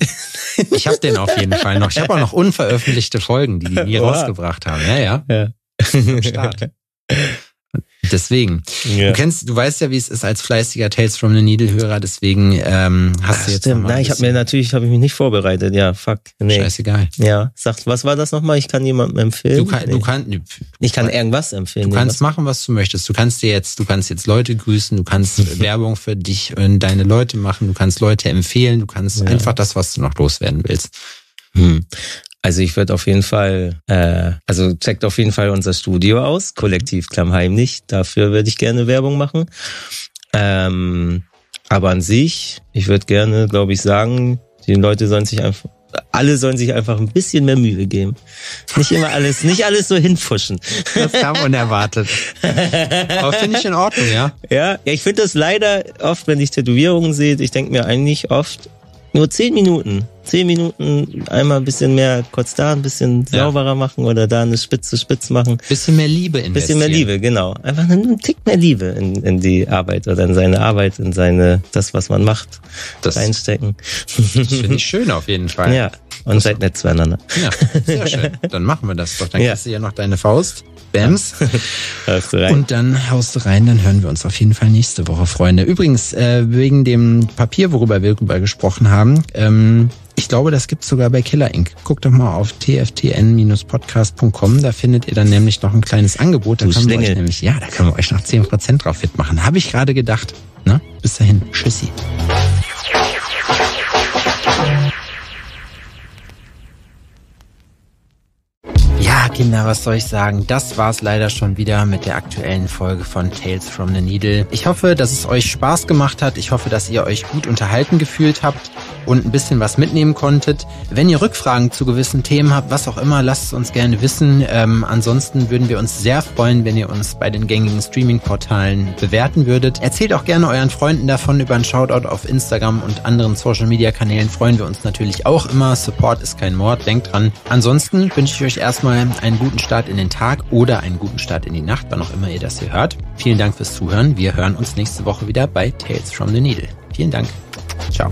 ich habe den auf jeden Fall noch. Ich habe auch noch unveröffentlichte Folgen, die die nie rausgebracht haben. Ja, ja. ja. Start. Deswegen. Ja. Du kennst, du weißt ja, wie es ist als fleißiger Tales from the Needle Hörer, deswegen ähm, hast Ach, du jetzt stimmt. Nein, ich habe mir natürlich habe ich mich nicht vorbereitet. Ja, fuck. Nee. Scheißegal. Ja, sag, was war das nochmal? Ich kann jemandem empfehlen. Du, kann, nee. du kannst ich kann irgendwas empfehlen. Du kannst machen, was du möchtest. Du kannst dir jetzt, du kannst jetzt Leute grüßen, du kannst Werbung für dich und deine Leute machen, du kannst Leute empfehlen, du kannst ja. einfach das, was du noch loswerden willst. Hm. Also ich würde auf jeden Fall, äh, also checkt auf jeden Fall unser Studio aus, Kollektiv Klammheimlich. Dafür würde ich gerne Werbung machen. Ähm, aber an sich, ich würde gerne, glaube ich, sagen, die Leute sollen sich einfach, alle sollen sich einfach ein bisschen mehr Mühe geben. Nicht immer alles, nicht alles so hinfuschen. Das kam unerwartet. Aber finde ich in Ordnung, ja? Ja, ja ich finde das leider oft, wenn ich Tätowierungen sehe, ich denke mir eigentlich oft, nur zehn Minuten. Zehn Minuten einmal ein bisschen mehr kurz da, ein bisschen ja. sauberer machen oder da eine Spitze spitz machen. Bisschen mehr Liebe investieren. Bisschen mehr Liebe, genau. Einfach einen Tick mehr Liebe in, in die Arbeit oder in seine Arbeit, in seine, das, was man macht, das reinstecken. Das finde ich schön auf jeden Fall. Ja. Und das seid nett zueinander. Ja, sehr schön. Dann machen wir das doch. Dann ja. kriegst du ja noch deine Faust. Bams. Haust rein. Und dann haust du rein, dann hören wir uns auf jeden Fall nächste Woche, Freunde. Übrigens, äh, wegen dem Papier, worüber wir darüber gesprochen haben, ähm, ich glaube, das gibt's sogar bei Killer Inc. Guckt doch mal auf tftn-podcast.com, da findet ihr dann nämlich noch ein kleines Angebot. Da du können wir euch nämlich, ja, da können wir euch noch 10% drauf fit machen. Habe ich gerade gedacht. Na, bis dahin. Tschüssi. Kinder, was soll ich sagen? Das war's leider schon wieder mit der aktuellen Folge von Tales from the Needle. Ich hoffe, dass es euch Spaß gemacht hat. Ich hoffe, dass ihr euch gut unterhalten gefühlt habt und ein bisschen was mitnehmen konntet. Wenn ihr Rückfragen zu gewissen Themen habt, was auch immer, lasst es uns gerne wissen. Ähm, ansonsten würden wir uns sehr freuen, wenn ihr uns bei den gängigen Streaming-Portalen bewerten würdet. Erzählt auch gerne euren Freunden davon über einen Shoutout auf Instagram und anderen Social-Media-Kanälen. Freuen wir uns natürlich auch immer. Support ist kein Mord, denkt dran. Ansonsten wünsche ich euch erstmal einen guten Start in den Tag oder einen guten Start in die Nacht, wann auch immer ihr das hier hört. Vielen Dank fürs Zuhören. Wir hören uns nächste Woche wieder bei Tales from the Needle. Vielen Dank. Ciao.